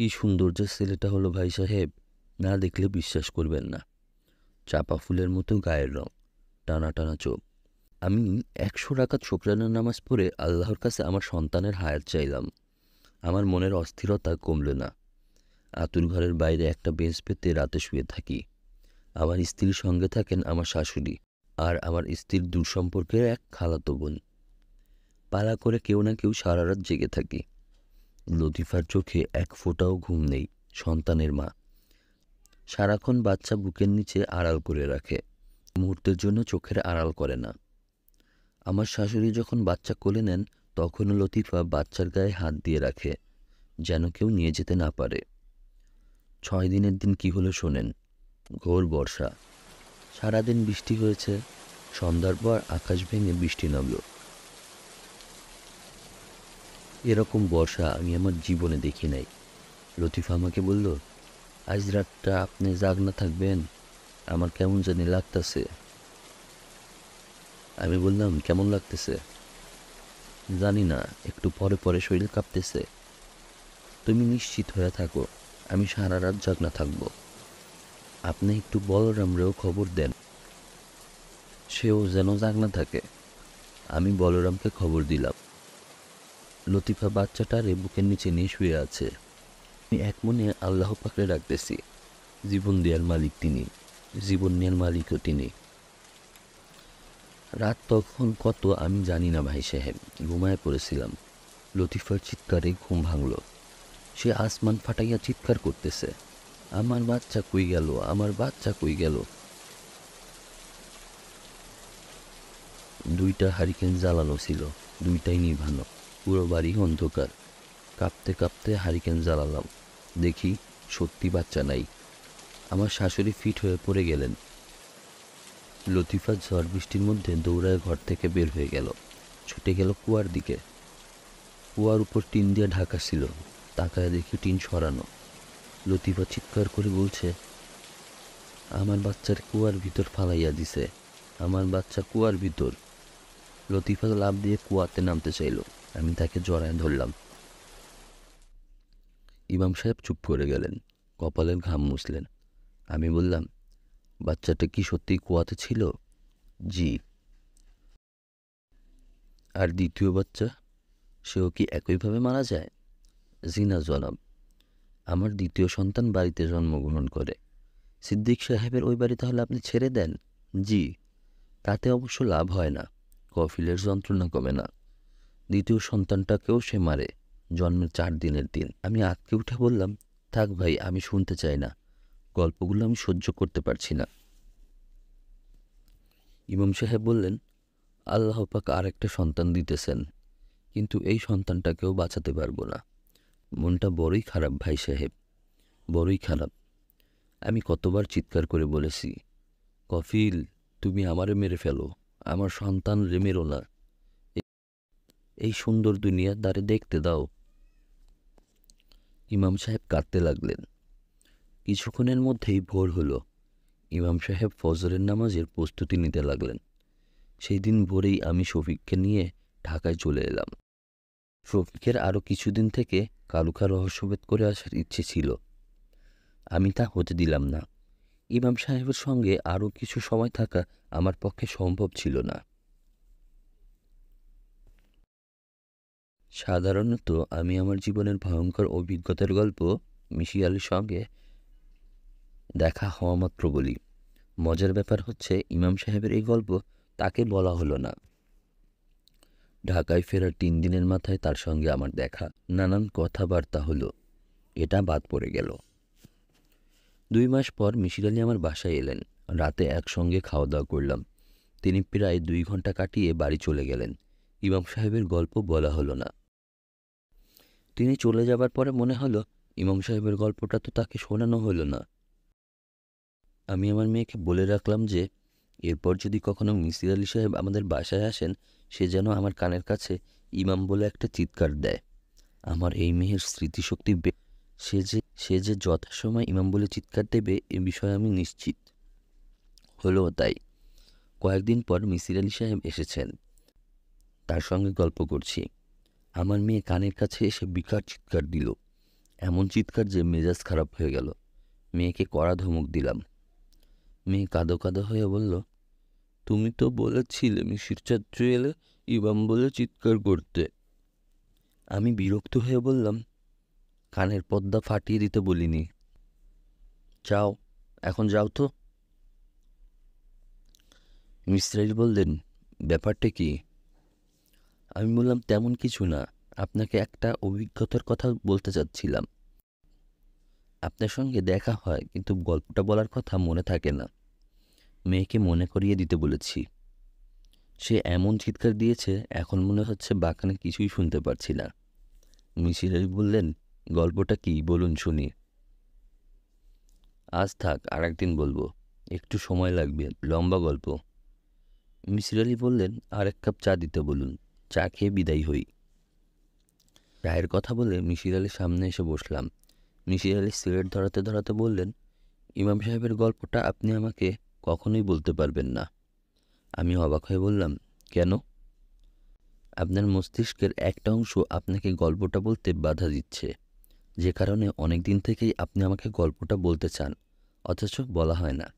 কি সৌন্দর্য ছেলেটা হলো ভাই সাহেব, না দেখলে বিশ্বাস করবেন না। চাপা ফুলের মতো গায়ের রং, টানা টানা চোখ। আমি একশো রাকাত শুক্রানের নামাজ পড়ে আল্লাহর কাছে আমার সন্তানের হায়াত চাইলাম। আমার মনের অস্থিরতা কমল না। আতুর ঘরের বাইরে একটা বেঞ্চ পেতে রাতে শুয়ে থাকি। আমার স্ত্রীর সঙ্গে থাকেন আমার শাশুড়ি আর আমার স্ত্রীর দূর সম্পর্কের এক খালাতো বোন। পালা করে কেউ না কেউ সারা রাত জেগে থাকি। লতিফার চোখে এক ফোঁটাও ঘুম নেই সন্তানের মা। সারাক্ষণ বাচ্চা বুকের নিচে আড়াল করে রাখে, মুহূর্তের জন্য চোখের আড়াল করে না। আমার শাশুড়ি যখন বাচ্চা কোলে নেন, তখনও লতিফা বাচ্চার গায়ে হাত দিয়ে রাখে, যেন কেউ নিয়ে যেতে না পারে। ছয় দিনের দিন কি হলো শোনেন, ঘোর বর্ষা। সারাদিন বৃষ্টি হয়েছে, সন্ধ্যার পর আকাশ ভেঙে বৃষ্টি নামল। এরকম বর্ষা আমি আমার জীবনে দেখি নাই। লতিফা আমাকে বলল, আজ রাতটা আপনি জাগনা থাকবেন, আমার কেমন জানি লাগতেছে। আমি বললাম, কেমন লাগতেছে? জানি না, একটু পরে পরে শরীর কাঁপতেছে। তুমি নিশ্চিত হয়ে থাকো, আমি সারা রাত জাগনা থাকব। আপনি একটু বলরামরেও খবর দেন। সেও যেন জাগনা থাকে। আমি বলরামকে খবর দিলাম। লতিফা বাচ্চাটারে বুকের নিচে নিয়ে শুয়ে আছে। আমি এক মনে আল্লাহ পাকড়ে রাখতেছি জীবন দেওয়ার মালিক তিনি, জীবন নেওয়ার মালিকও তিনি। রাত তখন কত আমি জানি না ভাই সাহেব, ঘুমায় পড়েছিলাম। লতিফার চিৎকারে ঘুম ভাঙল। সে আসমান ফাটাইয়া চিৎকার করতেছে, আমার বাচ্চা কই গেল? আমার বাচ্চা কই গেল? দুইটা হারিকেন জ্বালানো ছিল, দুইটাই নিভানো। পুরো বাড়ি অন্ধকার। কাঁপতে কাঁপতে হারিকেন জ্বালালাম। দেখি সত্যি বাচ্চা নাই। আমার শাশুড়ি ফিট হয়ে পড়ে গেলেন। লতিফা ঝড় বৃষ্টির মধ্যে দৌড়ায় ঘর থেকে বের হয়ে গেল। ছুটে গেল কুয়ার দিকে। কুয়ার উপর টিন দিয়ে ঢাকা ছিল। তাকায় দেখি টিন সরানো। লতিফা চিৎকার করে বলছে, আমার বাচ্চার কুয়ার ভিতর ফালাইয়া দিছে। আমার বাচ্চা কুয়ার ভিতর। লতিফা লাভ দিয়ে কুয়াতে নামতে চাইল। আমি তাকে জড়ায় ধরলাম। ইমাম সাহেব চুপ করে গেলেন, কপালের ঘাম মুছলেন। আমি বললাম, বাচ্চাটা কি সত্যি কুয়াতে ছিল? জি। আর দ্বিতীয় বাচ্চা, সেও কি একইভাবে মারা যায়? জিনা জনাব, আমার দ্বিতীয় সন্তান বাড়িতে জন্মগ্রহণ করে। সিদ্দিক সাহেবের ওই বাড়ি তাহলে আপনি ছেড়ে দেন? জি। তাতে অবশ্য লাভ হয় না, কফিলের যন্ত্রণা কমে না। দ্বিতীয় সন্তানটাকেও সে মারে, জন্মের চার দিনের দিন। আমি আঁতকে উঠে বললাম, থাক ভাই, আমি শুনতে চাই না। গল্পগুলো আমি সহ্য করতে পারছি না। ইমাম সাহেব বললেন, আল্লাহ পাক আর একটা সন্তান দিতেছেন, কিন্তু এই সন্তানটাকেও বাঁচাতে পারব না। মনটা বড়ই খারাপ ভাই সাহেব, বড়ই খারাপ। আমি কতবার চিৎকার করে বলেছি, কফিল, তুমি আমারে মেরে ফেলো, আমার সন্তান রে মেরো না এই সুন্দর দুনিয়া দ্বারে দেখতে দাও। ইমাম সাহেব কাঁদতে লাগলেন। কিছুক্ষণের মধ্যেই ভোর হলো। ইমাম সাহেব ফজরের নামাজের প্রস্তুতি নিতে লাগলেন। সেই দিন ভোরেই আমি শফিককে নিয়ে ঢাকায় চলে এলাম। শফিকের আরও কিছুদিন থেকে কালুকা রহস্যভেদ করে আসার ইচ্ছে ছিল। আমি তা হতে দিলাম না। ইমাম সাহেবের সঙ্গে আরও কিছু সময় থাকা আমার পক্ষে সম্ভব ছিল না। সাধারণত আমি আমার জীবনের ভয়ঙ্কর অভিজ্ঞতার গল্প মিশি আলীর সঙ্গে দেখা হওয়া মাত্র বলি। মজার ব্যাপার হচ্ছে ইমাম সাহেবের এই গল্প তাকে বলা হলো না। ঢাকায় ফেরার তিন দিনের মাথায় তার সঙ্গে আমার দেখা। নানান কথাবার্তা হলো। এটা বাদ পড়ে গেল। দুই মাস পর মিশির আলী আমার বাসায় এলেন। রাতে একসঙ্গে খাওয়া দাওয়া করলাম। তিনি প্রায় দুই ঘণ্টা কাটিয়ে বাড়ি চলে গেলেন। ইমাম সাহেবের গল্প বলা হলো না। তিনি চলে যাবার পরে মনে হলো ইমাম সাহেবের গল্পটা তো তাকে শোনানো হলো না। আমি আমার মেয়েকে বলে রাখলাম যে, এরপর যদি কখনো মিসির আলী সাহেব আমাদের বাসায় আসেন, সে যেন আমার কানের কাছে ইমাম বলে একটা চিৎকার দেয়। আমার এই মেয়ের স্মৃতিশক্তি সে যে সে যে যথাসময় ইমাম বলে চিৎকার দেবে, এ বিষয়ে আমি নিশ্চিত। হলো তাই। কয়েকদিন পর মিসির আলী সাহেব এসেছেন। তার সঙ্গে গল্প করছি। আমার মেয়ে কানের কাছে এসে বিকার চিৎকার দিল। এমন চিৎকার যে মেজাজ খারাপ হয়ে গেল। মেয়েকে কড়া ধমক দিলাম। মেয়ে কাঁদো কাঁদো হয়ে বলল, তুমি তো বলেছিলে মিশির ছাত্রী এলে ইমাম বলে চিৎকার করতে। আমি বিরক্ত হয়ে বললাম, কানের পর্দা ফাটিয়ে দিতে বলিনি। যাও, এখন যাও তো। মিস্ত্রাইল বললেন, ব্যাপারটা কি? আমি বললাম, তেমন কিছু না। আপনাকে একটা অভিজ্ঞতার কথা বলতে চাচ্ছিলাম। আপনার সঙ্গে দেখা হয়, কিন্তু গল্পটা বলার কথা মনে থাকে না। মেয়েকে মনে করিয়ে দিতে বলেছি। সে এমন চিৎকার দিয়েছে, এখন মনে হচ্ছে বাগানে কিছুই শুনতে পারছি না। মিসির বললেন, গল্পটা কি? বলুন শুনি। আজ থাক আর একদিন বলব। একটু সময় লাগবে, লম্বা গল্প। মিসির আলী বললেন আর এক কাপ চা দিতে বলুন। চা খেয়ে বিদায় হই। চায়ের কথা বলে মিশির আলীর সামনে এসে বসলাম। মিশির আলি সিগারেট ধরাতে ধরাতে বললেন, ইমাম সাহেবের গল্পটা আপনি আমাকে কখনোই বলতে পারবেন না। আমি অবাক হয়ে বললাম, কেন? আপনার মস্তিষ্কের একটা অংশ আপনাকে গল্পটা বলতে বাধা দিচ্ছে। যে কারণে অনেক দিন থেকেই আপনি আমাকে গল্পটা বলতে চান, অথচ বলা হয় না।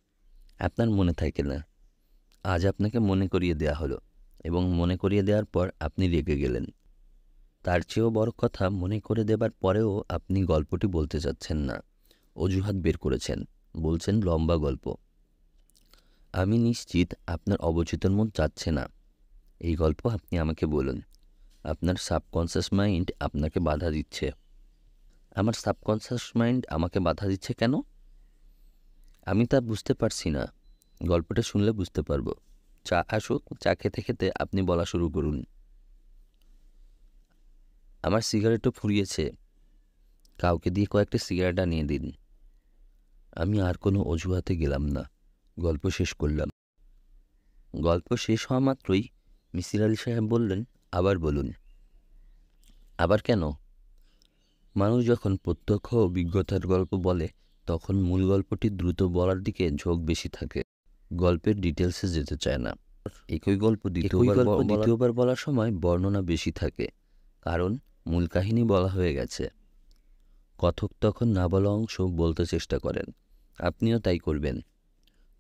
আপনার মনে থাকে না। আজ আপনাকে মনে করিয়ে দেয়া হলো। এবং মনে করিয়ে দেওয়ার পর আপনি রেগে গেলেন। তার চেয়েও বড় কথা মনে করে দেবার পরেও আপনি গল্পটি বলতে চাচ্ছেন না। অজুহাত বের করেছেন, বলছেন লম্বা গল্প। আমি নিশ্চিত আপনার অবচেতন মন চাচ্ছে না। এই গল্প আপনি আমাকে বলুন। আপনার সাবকনসিয়াস মাইন্ড আপনাকে বাধা দিচ্ছে। আমার সাবকনসিয়াস মাইন্ড আমাকে বাধা দিচ্ছে কেন? আমি তা বুঝতে পারছি না। গল্পটা শুনলে বুঝতে পারব। চা আসুক, চা খেতে খেতে আপনি বলা শুরু করুন। আমার সিগারেটও ফুরিয়েছে। কাউকে দিয়ে কয়েকটা সিগারেট আনিয়ে দিন। আমি আর কোনো অজুহাতে গেলাম না। গল্প শেষ করলাম। গল্প শেষ হওয়া মাত্রই মিসির আলি সাহেব বললেন, আবার বলুন। আবার কেন? মানুষ যখন প্রত্যক্ষ অভিজ্ঞতার গল্প বলে, তখন মূল গল্পটি দ্রুত বলার দিকে ঝোঁক বেশি থাকে। গল্পের ডিটেলসে যেতে চায় না। একই গল্প দ্বিতীয়বার বলার সময় বর্ণনা বেশি থাকে কারণ মূল কাহিনী বলা হয়ে গেছে। কথক তখন না বলা অংশ বলতে চেষ্টা করেন আপনিও তাই করবেন।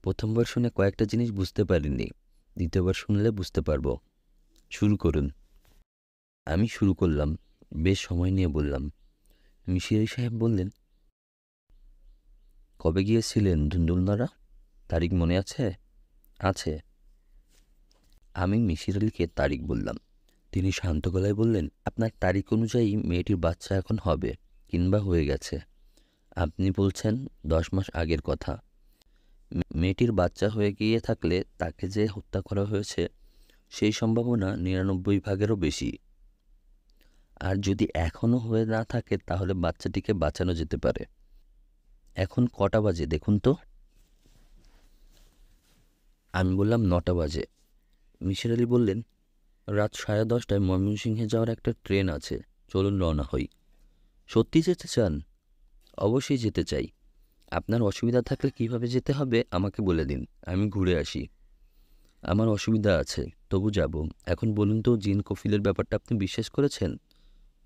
প্রথমবার শুনে কয়েকটা জিনিস বুঝতে পারিনি দ্বিতীয়বার শুনলে বুঝতে পারব। শুরু করুন। আমি শুরু করলাম বেশ সময় নিয়ে বললাম মিশিয়ারি সাহেব বললেন কবে গিয়েছিলেন ধুন্দুলনারা তারিখ মনে আছে? আছে। আমি মিশির আলীকে তারিখ বললাম। তিনি শান্ত গলায় বললেন, আপনার তারিখ অনুযায়ী মেয়েটির বাচ্চা এখন হবে কিংবা হয়ে গেছে। আপনি বলছেন দশ মাস আগের কথা। মেয়েটির বাচ্চা হয়ে গিয়ে থাকলে তাকে যে হত্যা করা হয়েছে, সেই সম্ভাবনা নিরানব্বই ভাগেরও বেশি। আর যদি এখনও হয়ে না থাকে, তাহলে বাচ্চাটিকে বাঁচানো যেতে পারে। এখন কটা বাজে দেখুন তো? আমি বললাম, নটা বাজে। মিশির আলী বললেন, রাত সাড়ে দশটায় ময়মনসিংহে যাওয়ার একটা ট্রেন আছে, চলুন রওনা হই। সত্যি যেতে চান? অবশ্যই যেতে চাই। আপনার অসুবিধা থাকলে কীভাবে যেতে হবে, আমাকে বলে দিন, আমি ঘুরে আসি। আমার অসুবিধা আছে, তবু যাব। এখন বলুন তো, জিন কফিলের ব্যাপারটা আপনি বিশ্বাস করেছেন?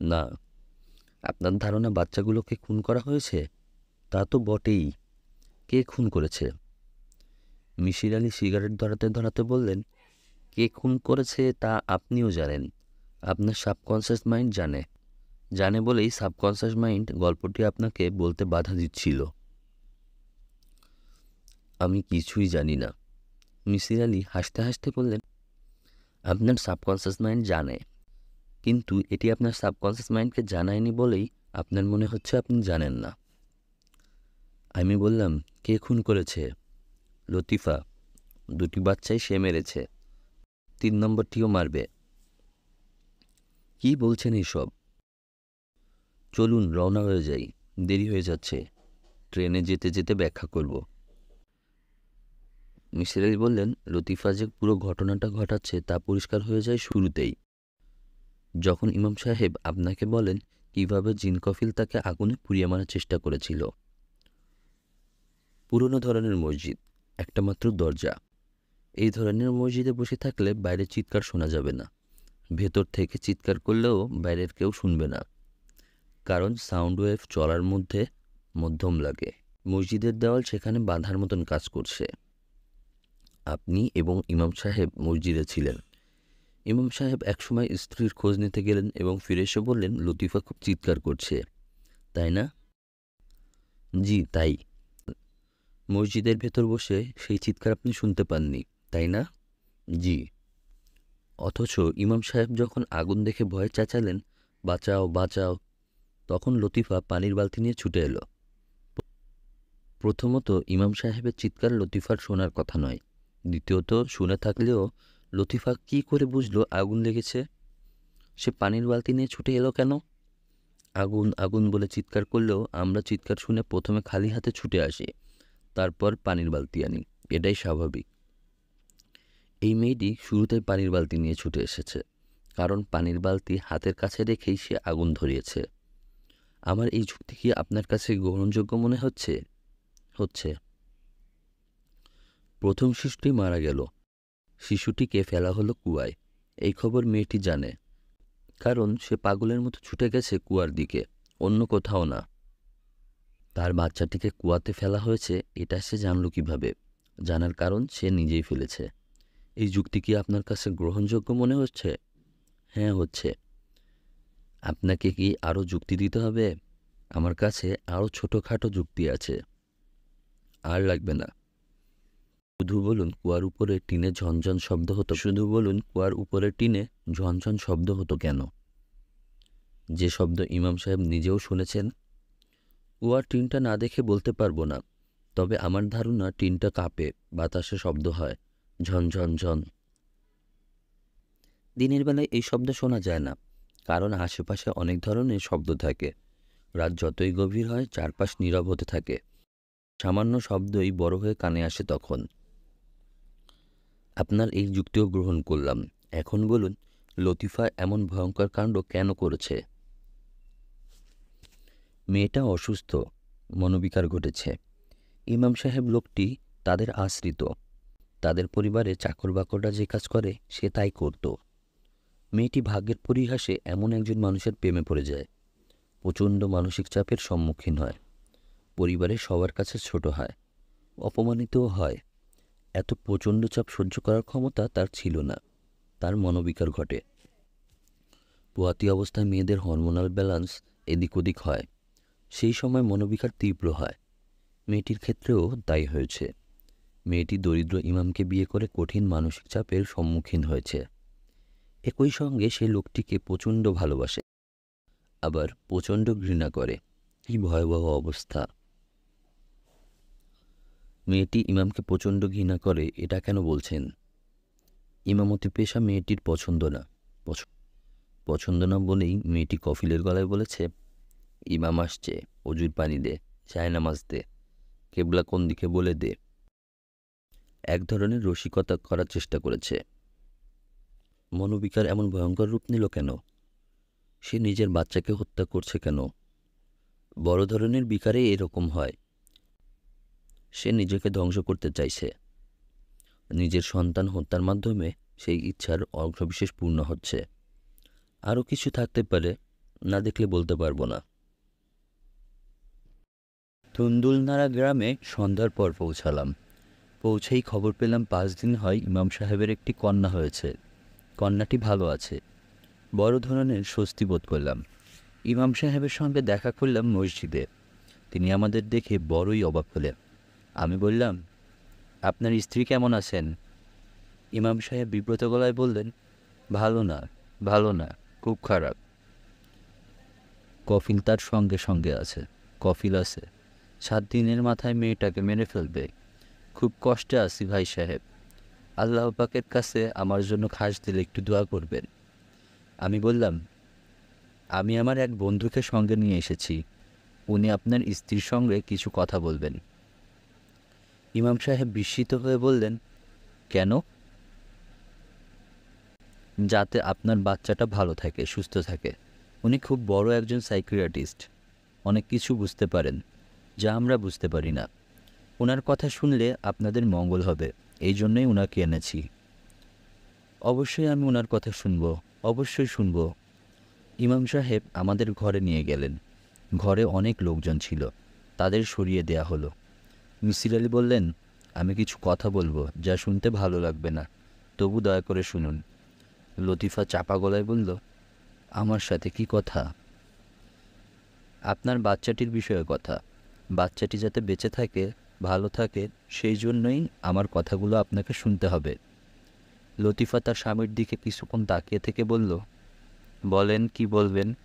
না। আপনার ধারণা বাচ্চাগুলোকে খুন করা হয়েছে? তা তো বটেই। কে খুন করেছে? মিশির আলী সিগারেট ধরাতে ধরাতে বললেন, কে খুন করেছে তা আপনিও জানেন। আপনার সাবকনসিয়াস মাইন্ড জানে। জানে বলেই সাবকনসিয়াস মাইন্ড গল্পটি আপনাকে বলতে বাধা দিচ্ছিল। আমি কিছুই জানি না। মিসির আলী হাসতে হাসতে বললেন, আপনার সাবকনসিয়াস মাইন্ড জানে, কিন্তু এটি আপনার সাবকনসিয়াস মাইন্ডকে জানায়নি বলেই আপনার মনে হচ্ছে আপনি জানেন না। আমি বললাম, কে খুন করেছে? লতিফা, দুটি বাচ্চাই সে মেরেছে। তিন নম্বরটিও মারবে। কি বলছেন এসব? চলুন, রওনা হয়ে যাই। দেরি হয়ে যাচ্ছে। ট্রেনে যেতে যেতে ব্যাখ্যা করব। মিসির বললেন, লতিফা যে পুরো ঘটনাটা ঘটাচ্ছে তা পরিষ্কার হয়ে যায় শুরুতেই। যখন ইমাম সাহেব আপনাকে বলেন কীভাবে জিন কফিল তাকে আগুনে পুড়িয়ে মারার চেষ্টা করেছিল। পুরনো ধরনের মসজিদ। একটা মাত্র দরজা। এই ধরনের মসজিদে বসে থাকলে বাইরে চিৎকার শোনা যাবে না। ভেতর থেকে চিৎকার করলেও বাইরের কেউ শুনবে না। কারণ সাউন্ড ওয়েভ চলার মধ্যে মধ্যম লাগে। মসজিদের দেওয়াল সেখানে বাঁধার মতন কাজ করছে। আপনি এবং ইমাম সাহেব মসজিদে ছিলেন। ইমাম সাহেব একসময় স্ত্রীর খোঁজ নিতে গেলেন এবং ফিরে এসে বললেন, লতিফা খুব চিৎকার করছে। তাই না? জি, তাই। মসজিদের ভেতর বসে সেই চিৎকার আপনি শুনতে পাননি, তাই না? জি। অথচ ইমাম সাহেব যখন আগুন দেখে ভয় চেঁচালেন, বাঁচাও বাঁচাও, তখন লতিফা পানির বালতি নিয়ে ছুটে এলো। প্রথমত ইমাম সাহেবের চিৎকার লতিফার শোনার কথা নয়, দ্বিতীয়ত শুনে থাকলেও লতিফা কি করে বুঝলো আগুন লেগেছে? সে পানির বালতি নিয়ে ছুটে এলো কেন? আগুন আগুন বলে চিৎকার করলেও আমরা চিৎকার শুনে প্রথমে খালি হাতে ছুটে আসি। তারপর পানির বালতি আনি, এটাই স্বাভাবিক। এই মেয়েটি শুরুতে পানির বালতি নিয়ে ছুটে এসেছে, কারণ পানির বালতি হাতের কাছে রেখেই সে আগুন ধরিয়েছে। আমার এই যুক্তি কি আপনার কাছে গ্রহণযোগ্য মনে হচ্ছে? হচ্ছে। প্রথম শিশুটি মারা গেল। শিশুটিকে ফেলা হলো কুয়ায়। এই খবর মেয়েটি জানে। কারণ সে পাগলের মতো ছুটে গেছে কুয়ার দিকে, অন্য কোথাও না। তার বাচ্চাটিকে কুয়াতে ফেলা হয়েছে, এটা সে জানল কীভাবে? জানার কারণ সে নিজেই ফেলেছে। এই যুক্তি কি আপনার কাছে গ্রহণযোগ্য মনে হচ্ছে? হ্যাঁ হচ্ছে। আপনাকে কি আরও যুক্তি দিতে হবে? আমার কাছে আরও ছোটোখাটো যুক্তি আছে। আর লাগবে না। শুধু বলুন, কুয়ার উপরে টিনে ঝনঝন শব্দ হতো শুধু বলুন, কুয়ার উপরে টিনে ঝনঝন শব্দ হতো কেন? যে শব্দ ইমাম সাহেব নিজেও শুনেছেন কুয়ার টিনটা না দেখে বলতে পারব না। তবে আমার ধারণা টিনটা কাঁপে, বাতাসে শব্দ হয় ঝনঝন ঝন। দিনের বেলায় এই শব্দ শোনা যায় না, কারণ আশেপাশে অনেক ধরনের শব্দ থাকে। রাত যতই গভীর হয়, চারপাশ নীরব হতে থাকে। সামান্য শব্দই বড় হয়ে কানে আসে তখন। আপনার এই যুক্তিও গ্রহণ করলাম। এখন বলুন, লতিফা এমন ভয়ঙ্কর কাণ্ড কেন করেছে? মেয়েটা অসুস্থ, মনোবিকার ঘটেছে। ইমাম সাহেব লোকটি তাদের আশ্রিত। তাদের পরিবারে চাকর বাকররা যে কাজ করে, সে তাই করত। মেয়েটি ভাগ্যের পরিহাসে এমন একজন মানুষের প্রেমে পড়ে যায়। প্রচণ্ড মানসিক চাপের সম্মুখীন হয়। পরিবারের সবার কাছে ছোট হয়। অপমানিতও হয়। এত প্রচণ্ড চাপ সহ্য করার ক্ষমতা তার ছিল না। তার মনোবিকার ঘটে। পোয়াতি অবস্থায় মেয়েদের হরমোনাল ব্যালান্স এদিক ওদিক হয়। সেই সময় মনোবিকার তীব্র হয়। মেয়েটির ক্ষেত্রেও তাই হয়েছে। মেয়েটি দরিদ্র ইমামকে বিয়ে করে কঠিন মানসিক চাপের সম্মুখীন হয়েছে। একই সঙ্গে সে লোকটিকে প্রচণ্ড ভালোবাসে, আবার প্রচণ্ড ঘৃণা করে। কি ভয়াবহ অবস্থা। মেয়েটি ইমামকে প্রচণ্ড ঘৃণা করে, এটা কেন বলছেন? ইমামতি পেশা মেয়েটির পছন্দ না। পছ- পছন্দ না বলেই মেয়েটি কফিলের গলায় বলেছে ইমাম আসছে, অজুর পানি দে, চায় নামাজ দে। কেবলা কোন দিকে বলে দে? এক ধরনের রসিকতা করার চেষ্টা করেছে। মনোবিকার এমন ভয়ঙ্কর রূপ নিল কেন? সে নিজের বাচ্চাকে হত্যা করছে কেন? বড় ধরনের বিকারে এরকম হয়। সে নিজেকে ধ্বংস করতে চাইছে। নিজের সন্তান হত্যার মাধ্যমে সেই ইচ্ছার অংশবিশেষ পূর্ণ হচ্ছে। আরও কিছু থাকতে পারে, না দেখলে বলতে পারব না। তুন্দুলনাড়া গ্রামে সন্ধ্যার পর পৌঁছালাম। পৌঁছেই খবর পেলাম পাঁচ দিন হয় ইমাম সাহেবের একটি কন্যা হয়েছে। কন্যাটি ভালো আছে। বড় ধরনের স্বস্তি বোধ করলাম। ইমাম সাহেবের সঙ্গে দেখা করলাম মসজিদে। তিনি আমাদের দেখে বড়ই অবাক হলেন। আমি বললাম, আপনার স্ত্রী কেমন আছেন? ইমাম সাহেব বিব্রত গলায় বললেন, ভালো না ভালো না, খুব খারাপ। কফিল তার সঙ্গে সঙ্গে আছে, কফিল আছে। সাত দিনের মাথায় মেয়েটাকে মেরে ফেলবে। খুব কষ্টে আছি ভাই সাহেব। আল্লাহ পাকের কাছে আমার জন্য খাস দিলে একটু দোয়া করবেন। আমি বললাম, আমি আমার এক বন্ধুকে সঙ্গে নিয়ে এসেছি। উনি আপনার স্ত্রীর সঙ্গে কিছু কথা বলবেন। ইমাম সাহেব বিস্মিত হয়ে বললেন, কেন? যাতে আপনার বাচ্চাটা ভালো থাকে, সুস্থ থাকে। উনি খুব বড় একজন সাইকিয়াট্রিস্ট। অনেক কিছু বুঝতে পারেন। যা আমরা বুঝতে পারি না। ওনার কথা শুনলে আপনাদের মঙ্গল হবে, এই জন্যই ওনাকে এনেছি। অবশ্যই আমি ওনার কথা শুনব, অবশ্যই শুনব। ইমাম সাহেব আমাদের ঘরে নিয়ে গেলেন। ঘরে অনেক লোকজন ছিল, তাদের সরিয়ে দেয়া হলো। মিসির আলী বললেন, আমি কিছু কথা বলব, যা শুনতে ভালো লাগবে না। তবু দয়া করে শুনুন। লতিফা চাপা গলায় বলল, আমার সাথে কি কথা? আপনার বাচ্চাটির বিষয়ে কথা। বাচ্চাটি যাতে বেঁচে থাকে, ভালো থাকে, সেই জন্যই আমার কথাগুলো আপনাকে শুনতে হবে। লতিফা তার স্বামীর দিকে কিছুক্ষণ তাকিয়ে থেকে বলল, বলেন, কি বলবেন?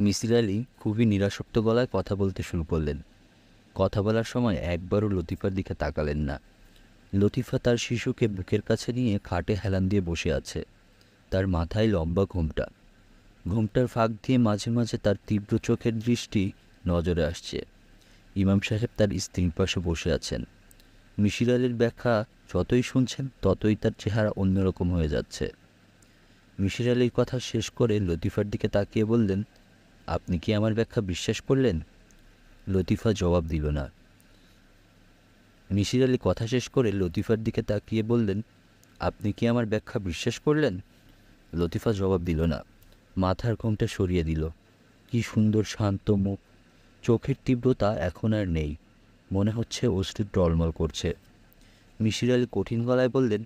মিসির আলী খুবই নিরাসক্ত গলায় কথা বলতে শুরু করলেন। কথা বলার সময় একবারও লতিফার দিকে তাকালেন না। লতিফা তার শিশুকে বুকের কাছে নিয়ে খাটে হেলান দিয়ে বসে আছে। তার মাথায় লম্বা ঘোমটা। ঘোমটার ফাঁক দিয়ে মাঝে মাঝে তার তীব্র চোখের দৃষ্টি নজরে আসছে। ইমাম সাহেব তার স্ত্রীর পাশে বসে আছেন। মিশির আলীর ব্যাখ্যা যতই শুনছেন, ততই তার চেহারা অন্যরকম হয়ে যাচ্ছে। মিশির আলীর কথা শেষ করে লতিফার দিকে তাকিয়ে বললেন, আপনি কি আমার ব্যাখ্যা বিশ্বাস করলেন? লতিফা জবাব দিল না। মিশির আলী কথা শেষ করে লতিফার দিকে তাকিয়ে বললেন, আপনি কি আমার ব্যাখ্যা বিশ্বাস করলেন? লতিফা জবাব দিল না। মাথার ঘোমটা সরিয়ে দিল। কি সুন্দর শান্ত মুখ চোখের তীব্রতা এখন আর নেই। মনে হচ্ছে অশ্রু টলমল করছে। মিশির আলী কঠিন গলায় বললেন,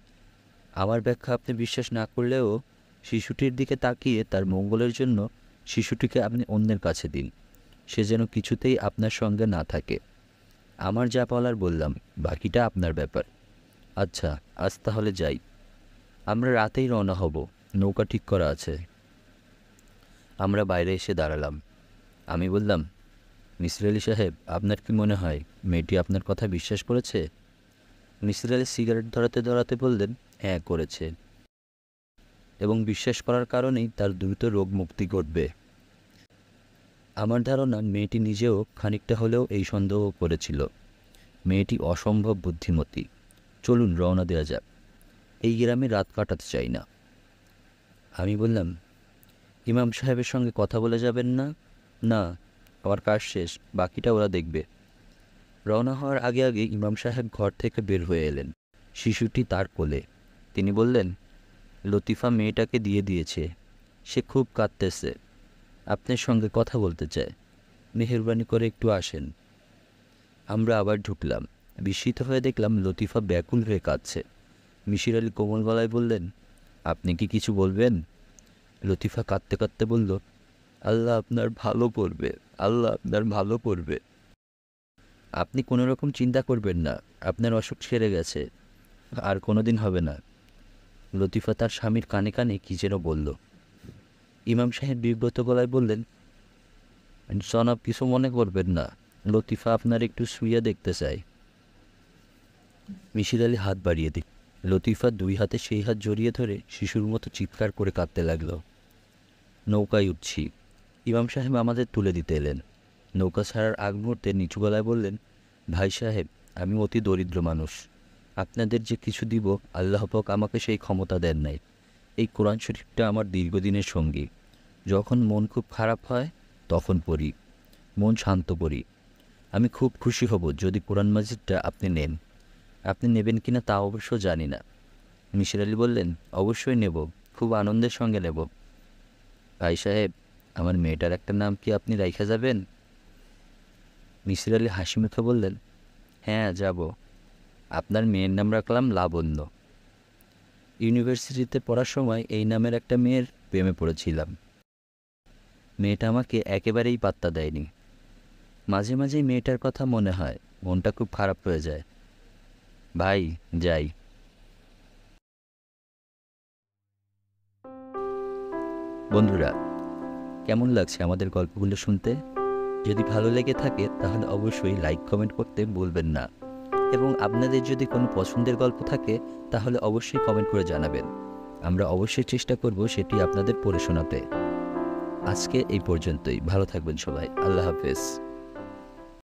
আমার ব্যাখ্যা আপনি বিশ্বাস না করলেও শিশুটির দিকে তাকিয়ে তার মঙ্গলের জন্য শিশুটিকে আপনি অন্যের কাছে দিন। সে যেন কিছুতেই আপনার সঙ্গে না থাকে। আমার যা বলার বললাম, বাকিটা আপনার ব্যাপার। আচ্ছা আজ তাহলে যাই। আমরা রাতেই রওনা হব। নৌকা ঠিক করা আছে। আমরা বাইরে এসে দাঁড়ালাম। আমি বললাম মিসির আলি সাহেব, আপনার কি মনে হয় মেয়েটি আপনার কথা বিশ্বাস করেছে? মিসির আলি সিগারেট ধরাতে ধরাতে বললেন হ্যাঁ করেছে। এবং বিশ্বাস করার কারণেই তার দ্রুত রোগ মুক্তি ঘটবে। আমার ধারণা, মেয়েটি নিজেও খানিকটা হলেও এই সন্দেহ করেছিল। মেয়েটি অসম্ভব বুদ্ধিমতী। চলুন, রওনা দেওয়া যাক। এই গ্রামে রাত কাটাতে চাই না। আমি বললাম, ইমাম সাহেবের সঙ্গে কথা বলে যাবেন না? না আমার কাজ শেষ, বাকিটা ওরা দেখবে। রওনা হওয়ার আগে আগে ইমাম সাহেব ঘর থেকে বের হয়ে এলেন। শিশুটি তার কোলে। তিনি বললেন, লতিফা মেয়েটাকে দিয়ে দিয়েছে। সে খুব কাঁদতেছে। আপনার সঙ্গে কথা বলতে চায়। মেহরবানি করে একটু আসেন। আমরা আবার ঢুকলাম। বিস্মিত হয়ে দেখলাম লতিফা ব্যাকুল হয়ে কাঁদছে। মিশির আলী কোমল গলায় বললেন, আপনি কি কিছু বলবেন? লতিফা কাঁদতে কাঁদতে বলল, আল্লাহ আপনার ভালো করবে। আল্লাহ আপনার ভালো করবে। আপনি কোনো রকম চিন্তা করবেন না, আপনার অসুখ সেরে গেছে, আর কোনো দিন হবে না। লতিফা তার স্বামীর কানে কানে কী যেন বলল। ইমাম সাহেব বিব্রত গলায় বললেন, জনাব, কিছু মনে করবেন না, লতিফা আপনার একটু শুয়ে দেখতে চাই মিশির আলী হাত বাড়িয়ে দিল। লতিফা দুই হাতে সেই হাত জড়িয়ে ধরে শিশুর মতো চিৎকার করে কাঁদতে লাগল। নৌকায় উঠছি। ইমাম সাহেব আমাদের তুলে দিতে এলেন। নৌকা ছাড়ার আগ মুহূর্তে নিচু গলায় বললেন, ভাই সাহেব, আমি অতি দরিদ্র মানুষ। আপনাদের যে কিছু দিব, আল্লাহ পাক আমাকে সেই ক্ষমতা দেন নাই। এই কোরআন শরীফটা আমার দীর্ঘদিনের সঙ্গী। যখন মন খুব খারাপ হয়, তখন পড়ি। মন শান্ত করি আমি খুব খুশি হব যদি কোরআন মাজিদটা আপনি নেন। আপনি নেবেন কিনা তা অবশ্য জানি না। মিশির আলী বললেন, অবশ্যই নেব। খুব আনন্দের সঙ্গে নেব। ভাই সাহেব আমার মেয়েটার একটা নাম কি আপনি রাইখা যাবেন? মিসির আলী হাসি মুখে বললেন হ্যাঁ যাব। আপনার মেয়ের নাম রাখলাম লাবণ্য। ইউনিভার্সিটিতে পড়ার সময় এই নামের একটা মেয়ের প্রেমে পড়েছিলাম। মেয়েটা আমাকে একেবারেই পাত্তা দেয়নি। মাঝে মাঝেই মেয়েটার কথা মনে হয়, মনটা খুব খারাপ হয়ে যায়। ভাই, যাই। বন্ধুরা কেমন লাগছে আমাদের গল্পগুলো শুনতে? যদি ভালো লেগে থাকে, তাহলে অবশ্যই লাইক কমেন্ট করতে বলবেন না। এবং আপনাদের যদি কোনো পছন্দের গল্প থাকে, তাহলে অবশ্যই কমেন্ট করে জানাবেন। আমরা অবশ্যই চেষ্টা করব সেটি আপনাদের পড়ে শোনাতে। আজকে এই পর্যন্তই। ভালো থাকবেন সবাই। আল্লাহ হাফেজ।